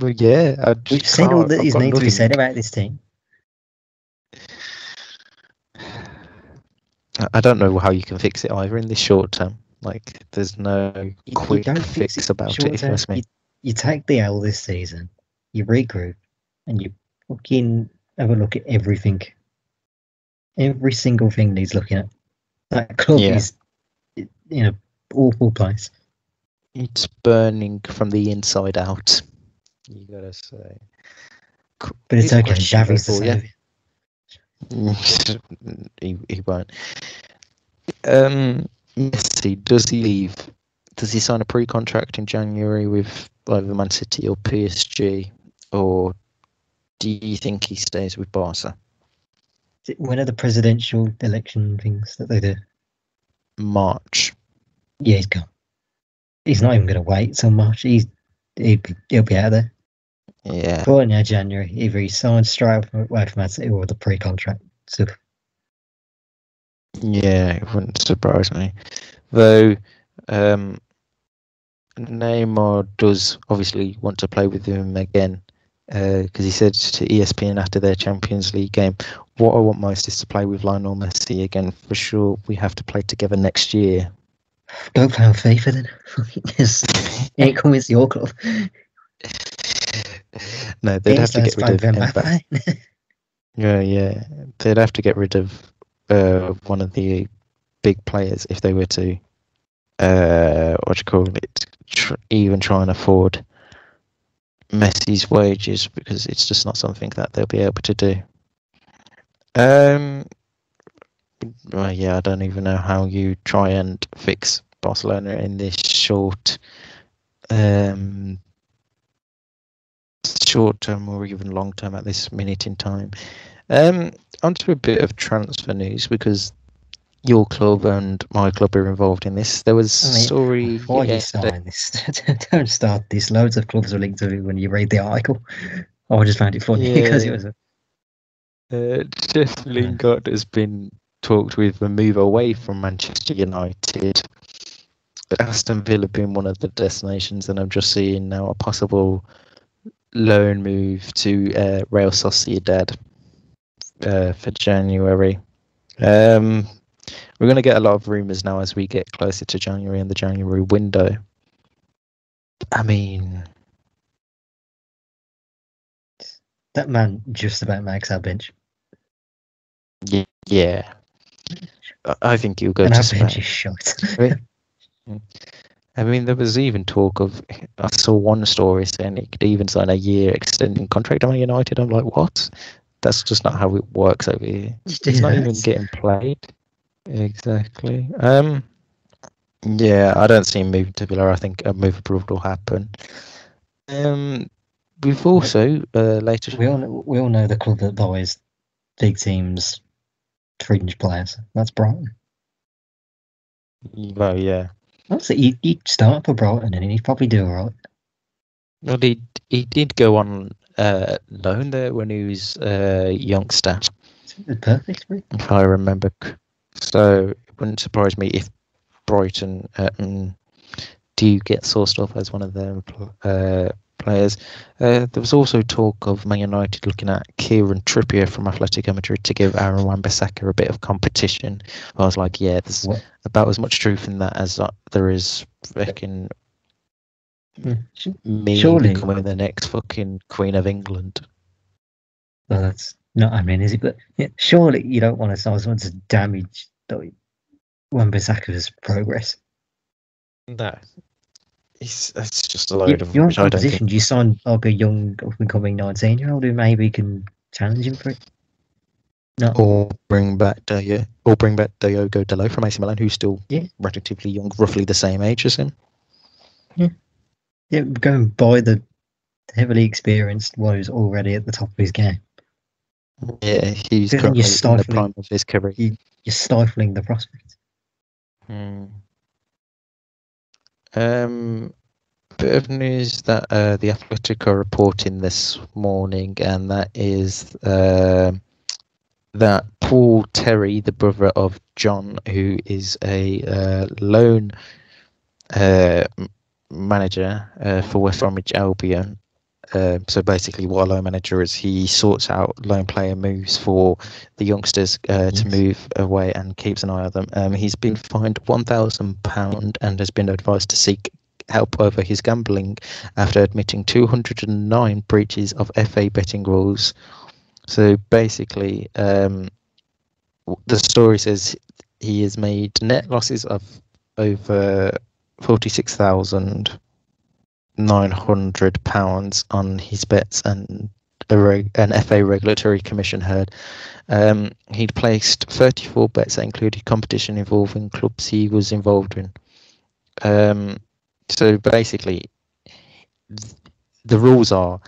well, yeah. I We've just said all can't- that I've is got need to be said about this team. I- I don't know how you can fix it either in this short term. Like, there's no You- you quick don't fix, fix it about it. If you term. ask me. You, you take the L this season, you regroup, and you fucking have a look at everything. Every single thing needs looking at. That club Yeah. is in an awful place. It's burning from the inside out. You gotta say. But it's okay. question Xavi's the for you. he, he won't. Um, Messi, does he leave? Does he sign a pre-contract in January with either Man City or PSG, or do you think he stays with Barca? When are the presidential election things that they do? March. Yeah, he's gone. He's not even going to wait so much. He's he'll be, he'll be out there. Yeah, But now January, either he signs straight away from Man City or the pre-contract. So yeah, it wouldn't surprise me. Though, um, Neymar does obviously want to play with him again because he said to ESPN after their Champions League game, "What I want most is to play with Lionel Messi again. For sure, we have to play together next year." Don't play on FIFA then. He ain't coming to your club. no, they'd have to get rid of. Mbappe. Yeah, yeah, they'd have to get rid of uh, one of the big players if they were to, uh, what do you call it, tr- even try and afford Messi's wages because it's just not something that they'll be able to do. Um, well, yeah, I don't even know how you try and fix Barcelona in this short, um, short term or even long term at this minute in time. Um, onto a bit of transfer news because your club and my club are involved in this. There was I a mean, story. Why you yesterday- sign this? Don't start this. Loads of clubs are linked to it when you read the article. Oh, I just found it funny because it was a Uh, Jeff Lingard has been talked with a move away from Manchester United. Aston Villa being one of the destinations, and I'm just seeing now a possible loan move to uh, Real Sociedad uh, for January. Um, we're going to get a lot of rumours now as we get closer to January and the January window. I mean, that man just about makes our bench. yeah. I- think he'll go and to our bench is shite. I mean, there was even talk of. I saw one story saying he could even sign a year extending contract on United. I'm like, what? That's just not how it works over here. He's do not even getting played. Exactly. Um. Yeah, I don't see him moving to Villa. I think a move abroad will happen. Um, we've also uh, later. We all know, we all know the club that buys big teams, fringe players. That's Brighton. Well, yeah. Honestly, he, he'd start for Brighton and he'd probably do all right. Well, he he did go on uh, loan there when he was a youngster, It's perfect if I remember. So it wouldn't surprise me if Brighton um, do get sourced off as one of their uh, players. Uh, there was also talk of Man United looking at Kieran Trippier from Atletico Madrid to give Aaron Wan-Bissaka a bit of competition. I was like, yeah, there's What? about as much truth in that as uh, there is fucking me Surely- becoming the next fucking Queen of England. Well, that's not I mean, is it? But yeah, surely you don't want to sign someone to damage like, Wan-Bissaka's progress. No. It's, it's just a You, load of you're in rubbish. I don't think. Do you sign like a young up and coming nineteen year old who maybe can challenge him for it? No. Or bring back Diogo, or bring back Diogo Dalot from AC Milan, who's still Yeah. relatively young, roughly the same age as him. Yeah, Yeah, go and buy the heavily experienced one who's already at the top of his game. Yeah, he's Then currently in the prime of his career. You're stifling the prospect. Hmm. Um, bit of news that uh, the Athletic are reporting this morning, and that is uh, that Paul Terry, the brother of John, who is a uh, loan uh, manager uh, for West Bromwich Albion. Uh, so basically, what a loan manager is, he sorts out loan player moves for the youngsters uh, to move away and keeps an eye on them. Um, he's been fined one thousand pound and has been advised to seek help over his gambling after admitting two hundred and nine breaches of FA betting rules. So basically, um, the story says he has made net losses of over forty six thousand nine hundred pounds on his bets and a reg- an FA regulatory commission heard. Um, he'd placed 34 bets that included competition involving clubs he was involved in. Um, so basically, th- the rules are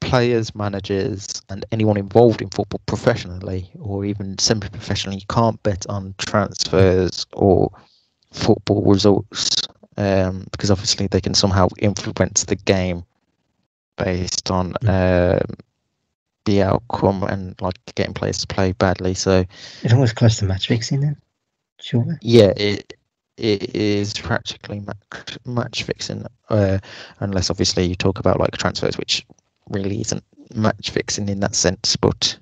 players, managers, and anyone involved in football professionally or even semi professionally can't bet on transfers or football results um, because obviously they can somehow influence the game based on um, the outcome and like getting players to play badly. So It's almost close to match fixing then. Sure. yeah, it it is practically match, match fixing, uh, unless obviously you talk about like transfers, which really isn't match fixing in that sense. But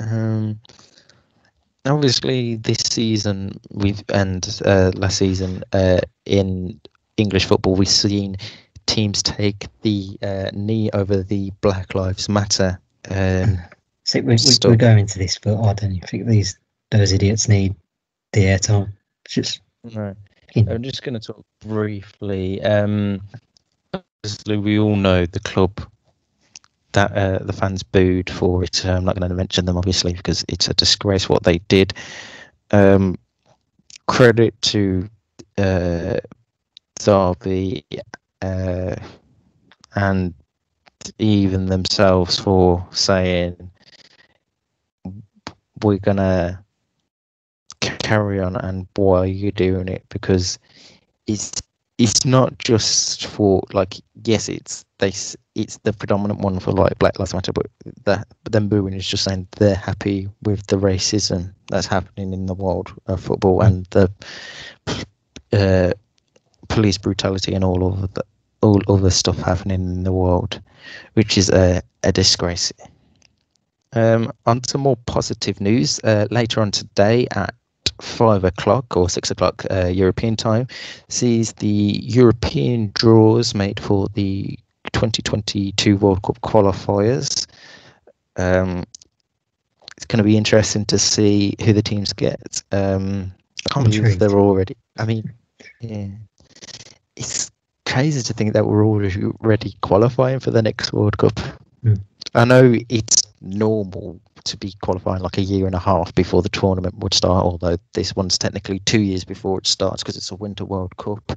um, obviously, this season we've and uh, last season uh, in English football, we've seen teams take the uh, knee over the Black Lives Matter. Um, See, we, we, we're going to this, but I don't think these those idiots need the airtime. It's just no. I'm just going to talk briefly. Um, obviously, we all know the club that uh, the fans booed for it. I'm not going to mention them, obviously, because it's a disgrace what they did. Um, credit to uh, Derby uh, and even themselves for saying we're going to carry on and why are you doing it because it's it's not just for like yes it's they it's the predominant one for like black lives matter but that but then booing is just saying they're happy with the racism that's happening in the world of football and the uh, police brutality and all of the all other stuff happening in the world which is a, a disgrace um, on to more positive news. Uh, later on today at five o'clock or six o'clock uh, European time, sees the European draws made for the 2022 World Cup qualifiers. Um, it's going to be interesting to see who the teams get. Um, I can't believe they're already. I mean, yeah, it's crazy to think that we're already qualifying for the next World Cup. Hmm. I know it's normal to be qualifying like a year and a half before the tournament would start, although this one's technically two years before it starts because it's a Winter World Cup.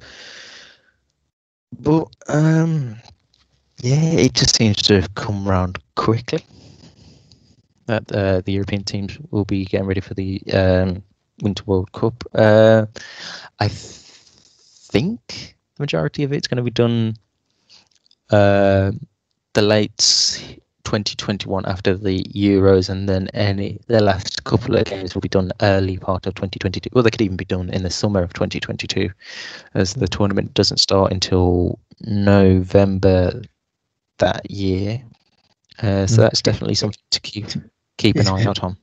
But um, yeah, it just seems to have come round quickly. That uh, the European teams will be getting ready for the um, Winter World Cup. Uh, I th- think the majority of it's going to be done uh, the late 2021 after the Euros, and then any the last couple of games will be done early part of 2022. Well, they could even be done in the summer of 2022, as the tournament doesn't start until November that year. Uh, so Mm. that's definitely something to keep keep an eye out on.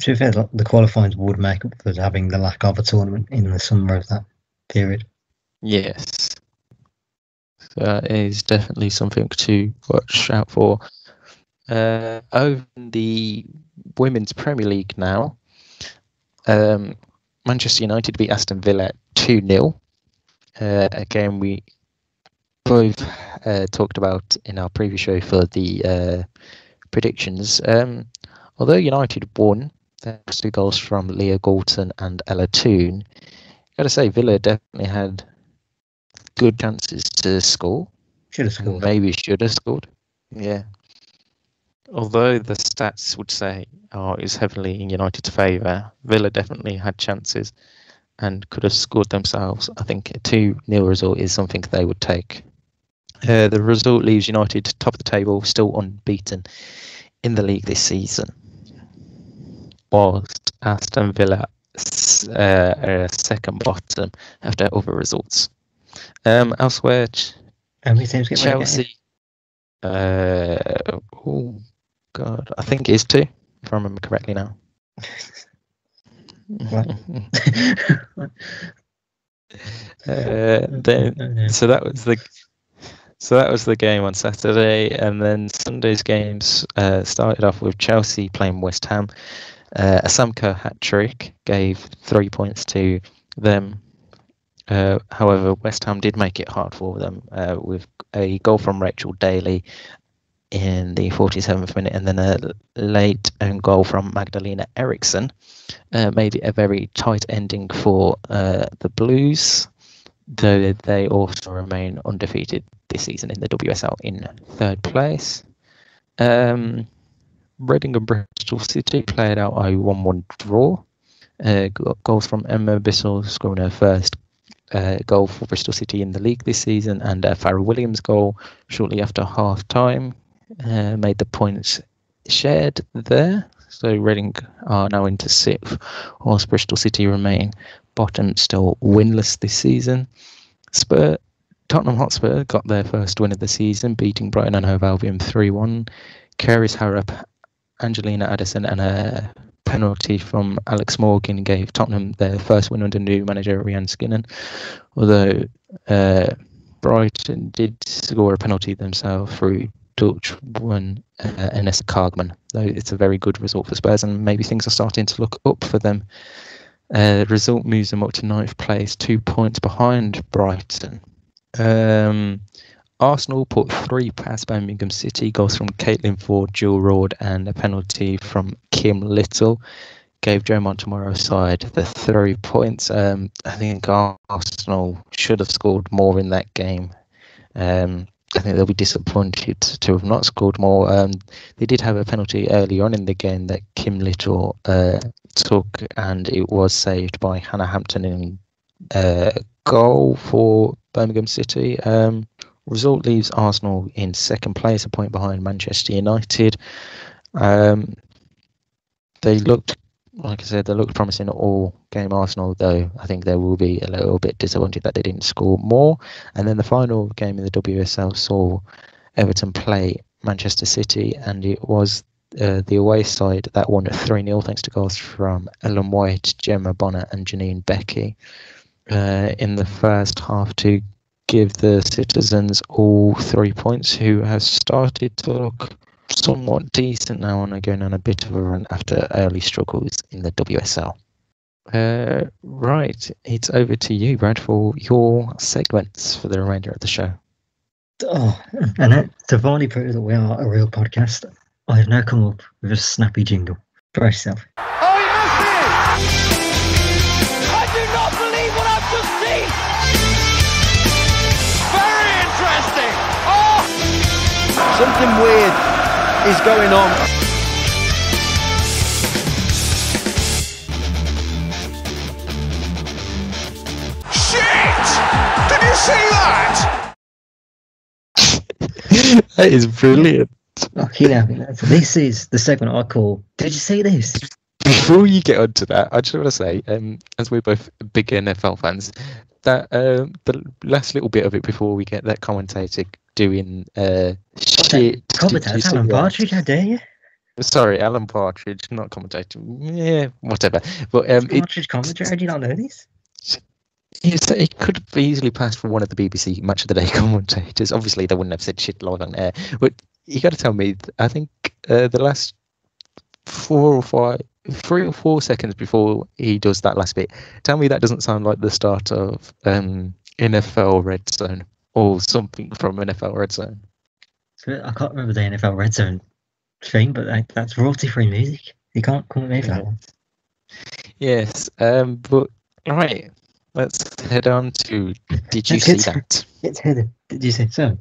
To be fair, the qualifying would make up for having the lack of a tournament in the summer of that period. Yes. So that is definitely something to watch out for. Uh, over in the Women's Premier League now, um, Manchester United beat Aston Villa 2 0. Uh, a game we both uh, talked about in our previous show for the uh, predictions. Um, although United won, thanks to goals from Leah Galton and Ella Toone. Got to say, Villa definitely had good chances to score. Should have scored. Maybe should have scored. Yeah. Although the stats would say oh, it's heavily in United's favour, Villa definitely had chances and could have scored themselves. I think a 2 0 result is something they would take. Uh, the result leaves United top of the table, still unbeaten in the league this season. Whilst Aston Villa uh, are second bottom after other results. Um, elsewhere, Ch- How many teams get relegated? Chelsea. Uh, God, I think it is two, if I remember correctly now. uh, then, so that was the so that was the game on Saturday, and then Sunday's games uh, started off with Chelsea playing West Ham. Uh, a Sam Kerr hat trick gave three points to them. Uh, however, West Ham did make it hard for them uh, with a goal from Rachel Daly in the 47th minute, and then a late own goal from Magdalena Eriksson uh, made it a very tight ending for uh, the Blues, though they also remain undefeated this season in the WSL in third place. Um, Reading and Bristol City played out a 1 1 draw. Uh, goals from Emma Bissell scoring her first uh, goal for Bristol City in the league this season, and uh, Fara Williams' goal shortly after half time uh, made the points shared there. So Reading are now into sixth, whilst Bristol City remain bottom, still winless this season. Spur, Tottenham Hotspur got their first win of the season, beating Brighton and Hove Albion 3 1. Kerys Harrop, Angelina Addison, and a penalty from Alex Morgan gave Tottenham their first win under new manager Rehanne Skinner. Although uh, Brighton did score a penalty themselves through Dutch one uh, Inessa Kaagman. Though it's a very good result for Spurs, and maybe things are starting to look up for them. Uh, result moves them up to ninth place, two points behind Brighton. Um, Arsenal put three past Birmingham City, goals from Caitlin Foord, Jill Roord, and a penalty from Kim Little. Gave Joe Montemurro's side the three points. Um, I think Arsenal should have scored more in that game. Um, I think they'll be disappointed to have not scored more. Um, they did have a penalty early on in the game that Kim Little uh, took, and it was saved by Hannah Hampton in uh, goal for Birmingham City. Um, result leaves Arsenal in second place, a point behind Manchester United. Um, they looked, like I said, they looked promising at all game Arsenal, though I think they will be a little bit disappointed that they didn't score more. And then the final game in the WSL saw Everton play Manchester City, and it was uh, the away side that won at 3 0 thanks to goals from Ellen White, Gemma Bonner, and Janine Beckie. Uh, in the first half to give the citizens all three points, who has started to look somewhat decent now and are going on a bit of a run after early struggles in the WSL. Uh, right, it's over to you, Brad, for your segments for the remainder of the show. Oh, and that divinely prove that we are a real podcast. I have now come up with a snappy jingle. Brace yourself. Oh, he missed it! I do not believe what I've just seen! Very interesting! Oh! Something weird is going on. that is brilliant. Fucking hell. This is the segment I call. Did you see this? Before you get onto that, I just want to say, um, as we're both big NFL fans, that um, the last little bit of it before we get that commentator doing uh, shit. Commentator Alan? Partridge, how dare you? Sorry, Alan Partridge, not commentator. Yeah, whatever. But um, Partridge commentary, how do you not know this? Yes, it could have easily passed for one of the BBC Match of the Day commentators. Obviously, they wouldn't have said shit live on air. But you got to tell me, I think uh, the last four or five, three or four seconds before he does that last bit, tell me that doesn't sound like the start of um, NFL Red Zone or something from NFL Red Zone. I can't remember the NFL Red Zone thing, but that, that's royalty free music. You can't come at me for that one. Yes, um, but right, let's head on to. Did you Let's see that? It's headed. Did you See so?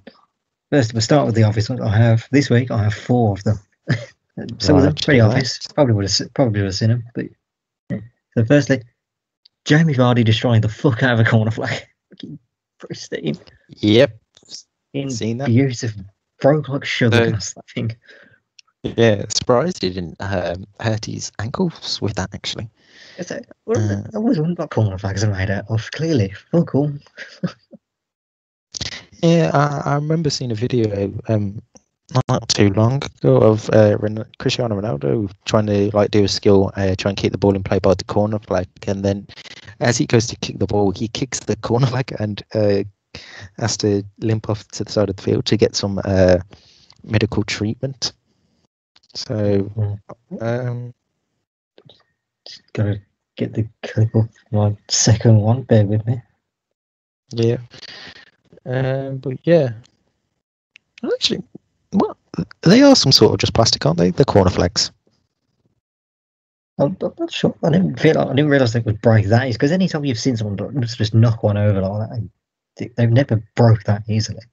First, we'll start with the obvious ones. I have this week. I have four of them. Some of them pretty right. obvious. Probably would have probably would have seen them. But yeah. so, firstly, Jamie Vardy destroying the fuck out of a corner flag. Fucking pristine. Yep, In seen that. beautiful. Broke like sugar Uh. That thing. Yeah, surprised he didn't um, hurt his ankles with that actually. It's a, what uh, I always wondered what corner flags are made out of. Clearly, fuck all. Yeah, I, I remember seeing a video um not too long ago of uh, Ren- Cristiano Ronaldo trying to like do a skill, uh, try and kick the ball in play by the corner flag, and then as he goes to kick the ball, he kicks the corner flag and uh, has to limp off to the side of the field to get some uh, medical treatment. So, um, Gotta get the clip of my second one. Bear with me. Yeah. Um, but yeah. Actually, well, they are some sort of just plastic, aren't they? The corner flags. I'm, I'm not sure. I didn't feel I didn't realize they would break that easy. Because anytime you've seen someone just, knock one over like that, they, they've never broke that easily.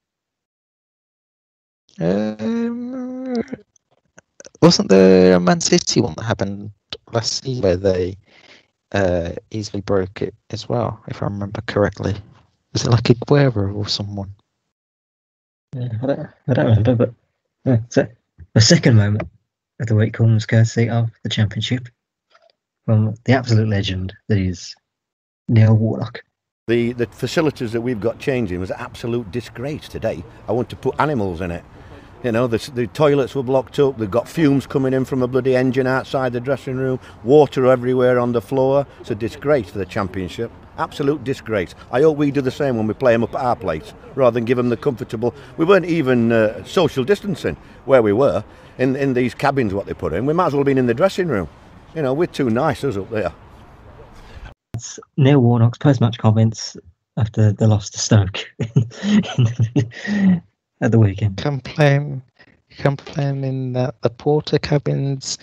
Um, wasn't the Man City one that happened last season where they uh, easily broke it as well, if I remember correctly? Was it like Aguero or someone? Yeah, I don't, I don't remember, but yeah, so the second moment of the week comes courtesy of the championship from the absolute legend that is Neil Warnock. The, the facilities that we've got changing was absolute disgrace today. I want to put animals in it. You know, the, the toilets were blocked up. They've got fumes coming in from a bloody engine outside the dressing room. Water everywhere on the floor. It's a disgrace for the championship. Absolute disgrace. I hope we do the same when we play them up at our place, rather than give them the comfortable. We weren't even uh, social distancing where we were in in these cabins. What they put in, we might as well have been in the dressing room. You know, we're too nice us up there. That's Neil Warnock's post-match comments after the loss to Stoke at the weekend. Complain, complaining that the porter cabins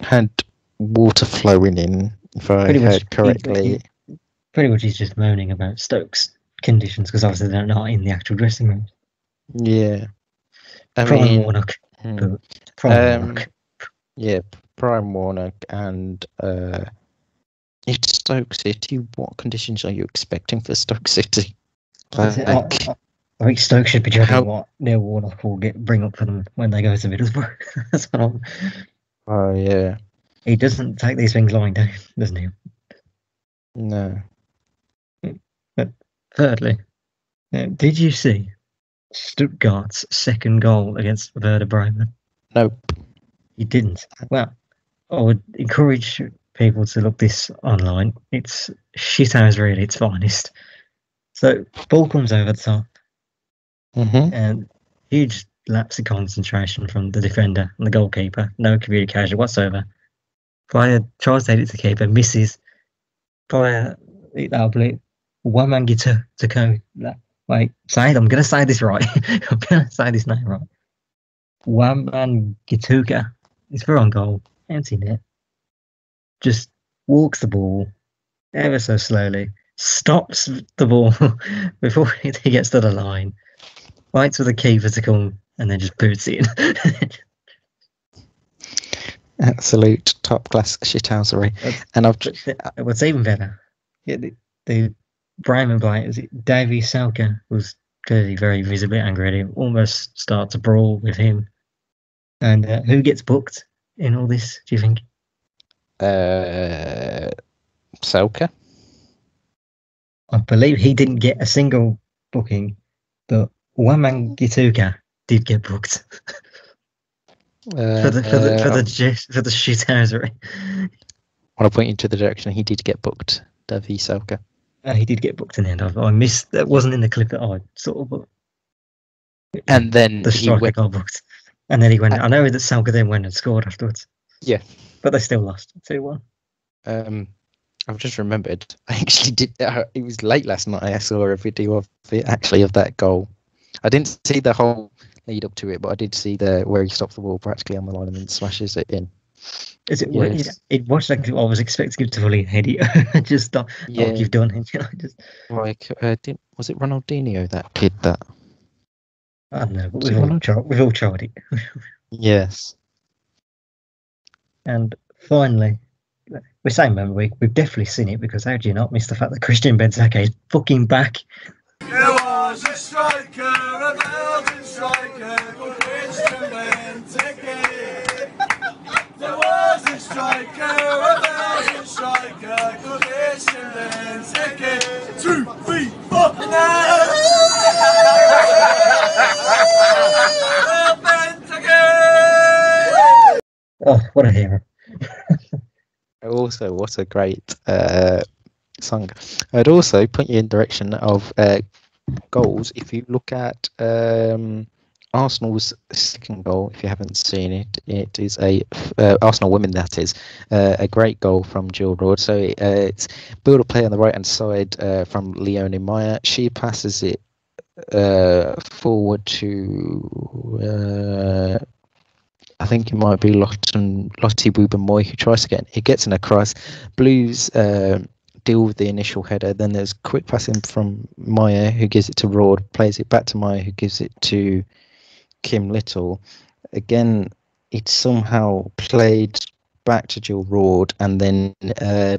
had water flowing in, if I Pretty much, heard he- correctly. Pretty much, he's just moaning about Stoke's conditions because obviously they're not in the actual dressing room. Yeah. I Prime mean, Warnock. hmm. Prime Um, Warnock. Yeah, Prime Warnock and uh, it's Stoke City. What conditions are you expecting for Stoke City? Is it- I, Like, I- I think Stoke should be judging how- what Neil Warnock will get bring up for them when they go to Middlesbrough. That's what I'm, oh yeah, he doesn't take these things lying down, doesn't he? no. But Thirdly, uh, did you see Stuttgart's second goal against Werder Bremen? Nope. You didn't. Well, I would encourage people to look this online. It's shithouse really its finest. So ball comes over the top Mm-hmm. and huge lapse of concentration from the defender and the goalkeeper. No communication whatsoever. Player tries to hit it to keeper, misses. Player that'll one man to to go. Wait, say. I'm gonna say this right. I'm gonna say this name right. One man Gituka He's through on goal, empty net. Just walks the ball ever so slowly, stops the ball before he gets to the line, fights with keeper to come, and then just boots it in. Absolute top class shithousery. That's- And I've just, What's even better, yeah, the, the Brahman Blight, is it Davy Selke was clearly very visibly angry at him, almost start to brawl with him. And uh, who gets booked in all this, do you think? uh, Selke. I believe he didn't get a single booking, but Wamangituka did get booked Uh, for the for the for uh, the gist- for the. I want to point you to the direction he did get booked, Davy Selke. Uh, he did get booked in the end. I, I missed that wasn't in the clip that I saw, but And then the he striker went, got booked. And then he went. Uh, I know that Selke then went and scored afterwards. Yeah. but they still lost two one. um, I've just remembered. I actually did. Uh, it was late last night. I saw a video of it actually of that goal. I didn't see the whole lead up to it, but I did see the where he stops the ball practically on the line and then smashes it in. Is it? It, Yes. it was like I was expecting him to fully head it. just thought, Yeah, oh, you've done it. You know, just like uh, did, was it Ronaldinho that did that? I don't know. But we've all Ronaldo? tried. We've all tried it. Yes. And finally, we're saying remember, week. We've definitely seen it because how do you not miss the fact that Christian Benzema is fucking back? There was a striker, Oh, what a hero! Also, what a great uh, song. I'd also point you in direction of uh, goals. If you look at um, Arsenal's second goal, if you haven't seen it, it is a uh, Arsenal women that is uh, a great goal from Jill Roord. So uh, it's build a play on the right hand side uh, from Leonie Maier. She passes it uh, forward to. Uh, I think it might be Lottie, Lotte Wubben-Moy who tries to get it gets in across. Blues uh, deal with the initial header. Then there's quick passing from Maier, who gives it to Roord, plays it back to Maier, who gives it to Kim Little. Again, it's somehow played back to Jill Roord and then uh,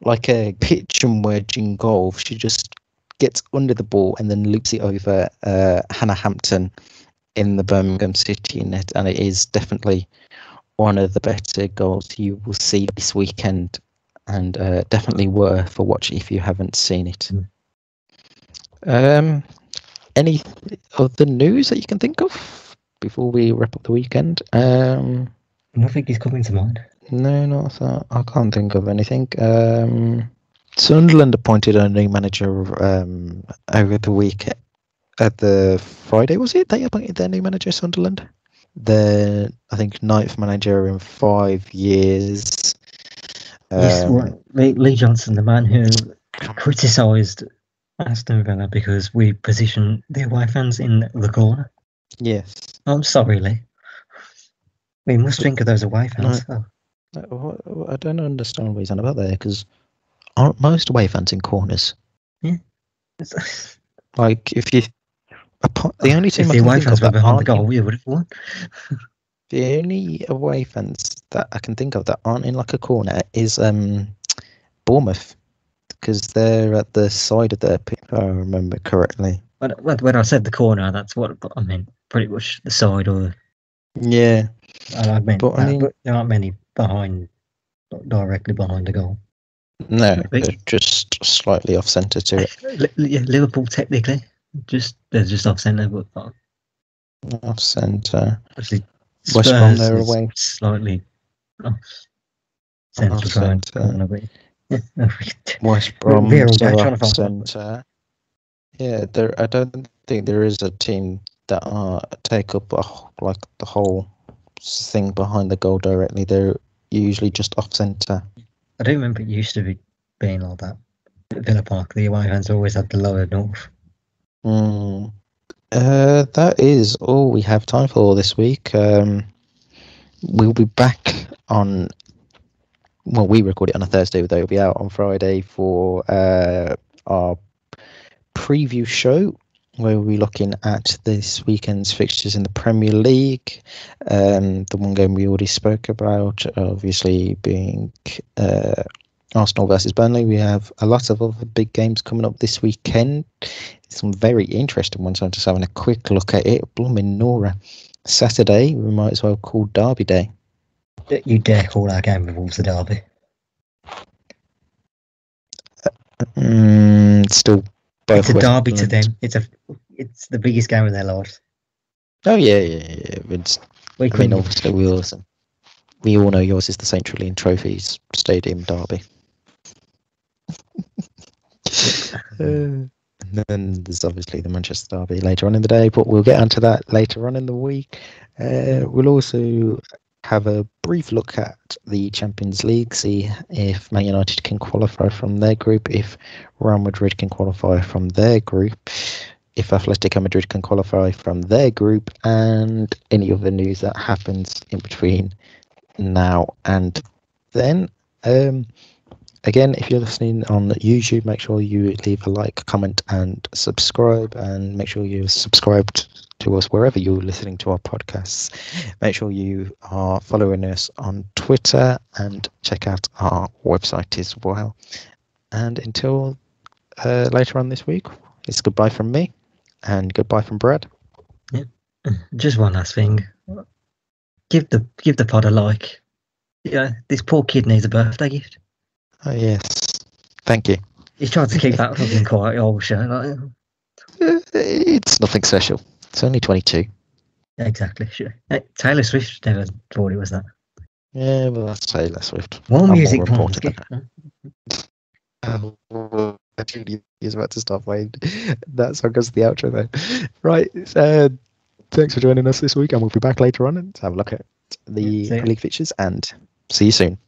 like a pitch and wedge in golf, she just gets under the ball and then loops it over uh, Hannah Hampton in the Birmingham City net, and it is definitely one of the better goals you will see this weekend, and uh, definitely worth a watch if you haven't seen it. Mm. Um, any other news that you can think of before we wrap up the weekend? Um, Nothing is coming to mind. no, not that. I can't think of anything. Um, Sunderland appointed a new manager um, over the week at the Friday, was it? They appointed their new manager, Sunderland. The I think ninth manager in five years. yes, Um, well, Lee, Lee Johnson, the man who criticised Aston Villa because we position the away fans in the corner. Yes. I'm sorry, Lee. We must think of those away fans. Oh, wh- wh- I don't understand what he's on about there because aren't most away fans in corners? it's- Like if you, the only if team I the away fans were that behind the goal, we would have won. The only away fans that I can think of that aren't in like a corner is um Bournemouth because they're at the side of the pitch, if I remember correctly. When, when I said the corner, that's what I meant. Pretty much the side or Yeah, I meant. But I mean- but there aren't many behind, not directly behind the goal. no, just slightly off centre to it. Yeah, Liverpool technically, just they're just off centre, but uh, Off centre. actually West Brom, they're away. slightly off centre. Off trying to- centre. I don't know, but- yeah, West Brom, we're all they're trying to off centre. Yeah, there. I don't think there is a team that are take up a, like the whole thing behind the goal directly. They're usually just off centre. I don't remember it used to be being like that. Villa Park, the away fans always had the lower north. Mm. Uh, that is all we have time for this week. Um, we'll be back on. Well, we record it on a Thursday, though it'll be out on Friday for uh, our preview show where we'll be looking at this weekend's fixtures in the Premier League. Um, the one game we already spoke about, obviously, being uh, Arsenal versus Burnley. We have a lot of other big games coming up this weekend. Some very interesting ones. I'm just having a quick look at it. Blooming Nora. Saturday, we might as well call Derby Day. You dare call our game of Wolves a derby? Mm, it's still both It's a derby to them. It's a it's the biggest game of their lives. Oh yeah, yeah, yeah. It's, We I mean, couldn't- obviously we also we all know yours is the St Trillian Trophies Stadium derby. And then there's obviously the Manchester Derby later on in the day, but we'll get onto that later on in the week. Uh, we'll also have a brief look at the Champions League, see if Man United can qualify from their group, if Real Madrid can qualify from their group, if Atletico Madrid can qualify from their group, and any other news that happens in between now and then. Um, again, if you're listening on YouTube, make sure you leave a like, comment, and subscribe, and make sure you're subscribed to us wherever you're listening to our podcasts. Make sure you are following us on Twitter and check out our website as well. And until uh, later on this week, it's goodbye from me and goodbye from Brad. Yeah. Just one last thing. Give the give the pod a like. Yeah, this poor kid needs a birthday gift. Oh, yes. Thank you. He's trying to keep that fucking quiet, old shit. Like, Uh, It's nothing special. It's only 22. exactly. Sure. Hey, Taylor Swift never thought it was that. Yeah, well, that's Taylor Swift. More I'm more music. than Oh, Julie is about to stop playing. That song goes to the outro though. Right. Uh, thanks for joining us this week, and we'll be back later on and have a look at the Yeah, see ya. league features and see you soon.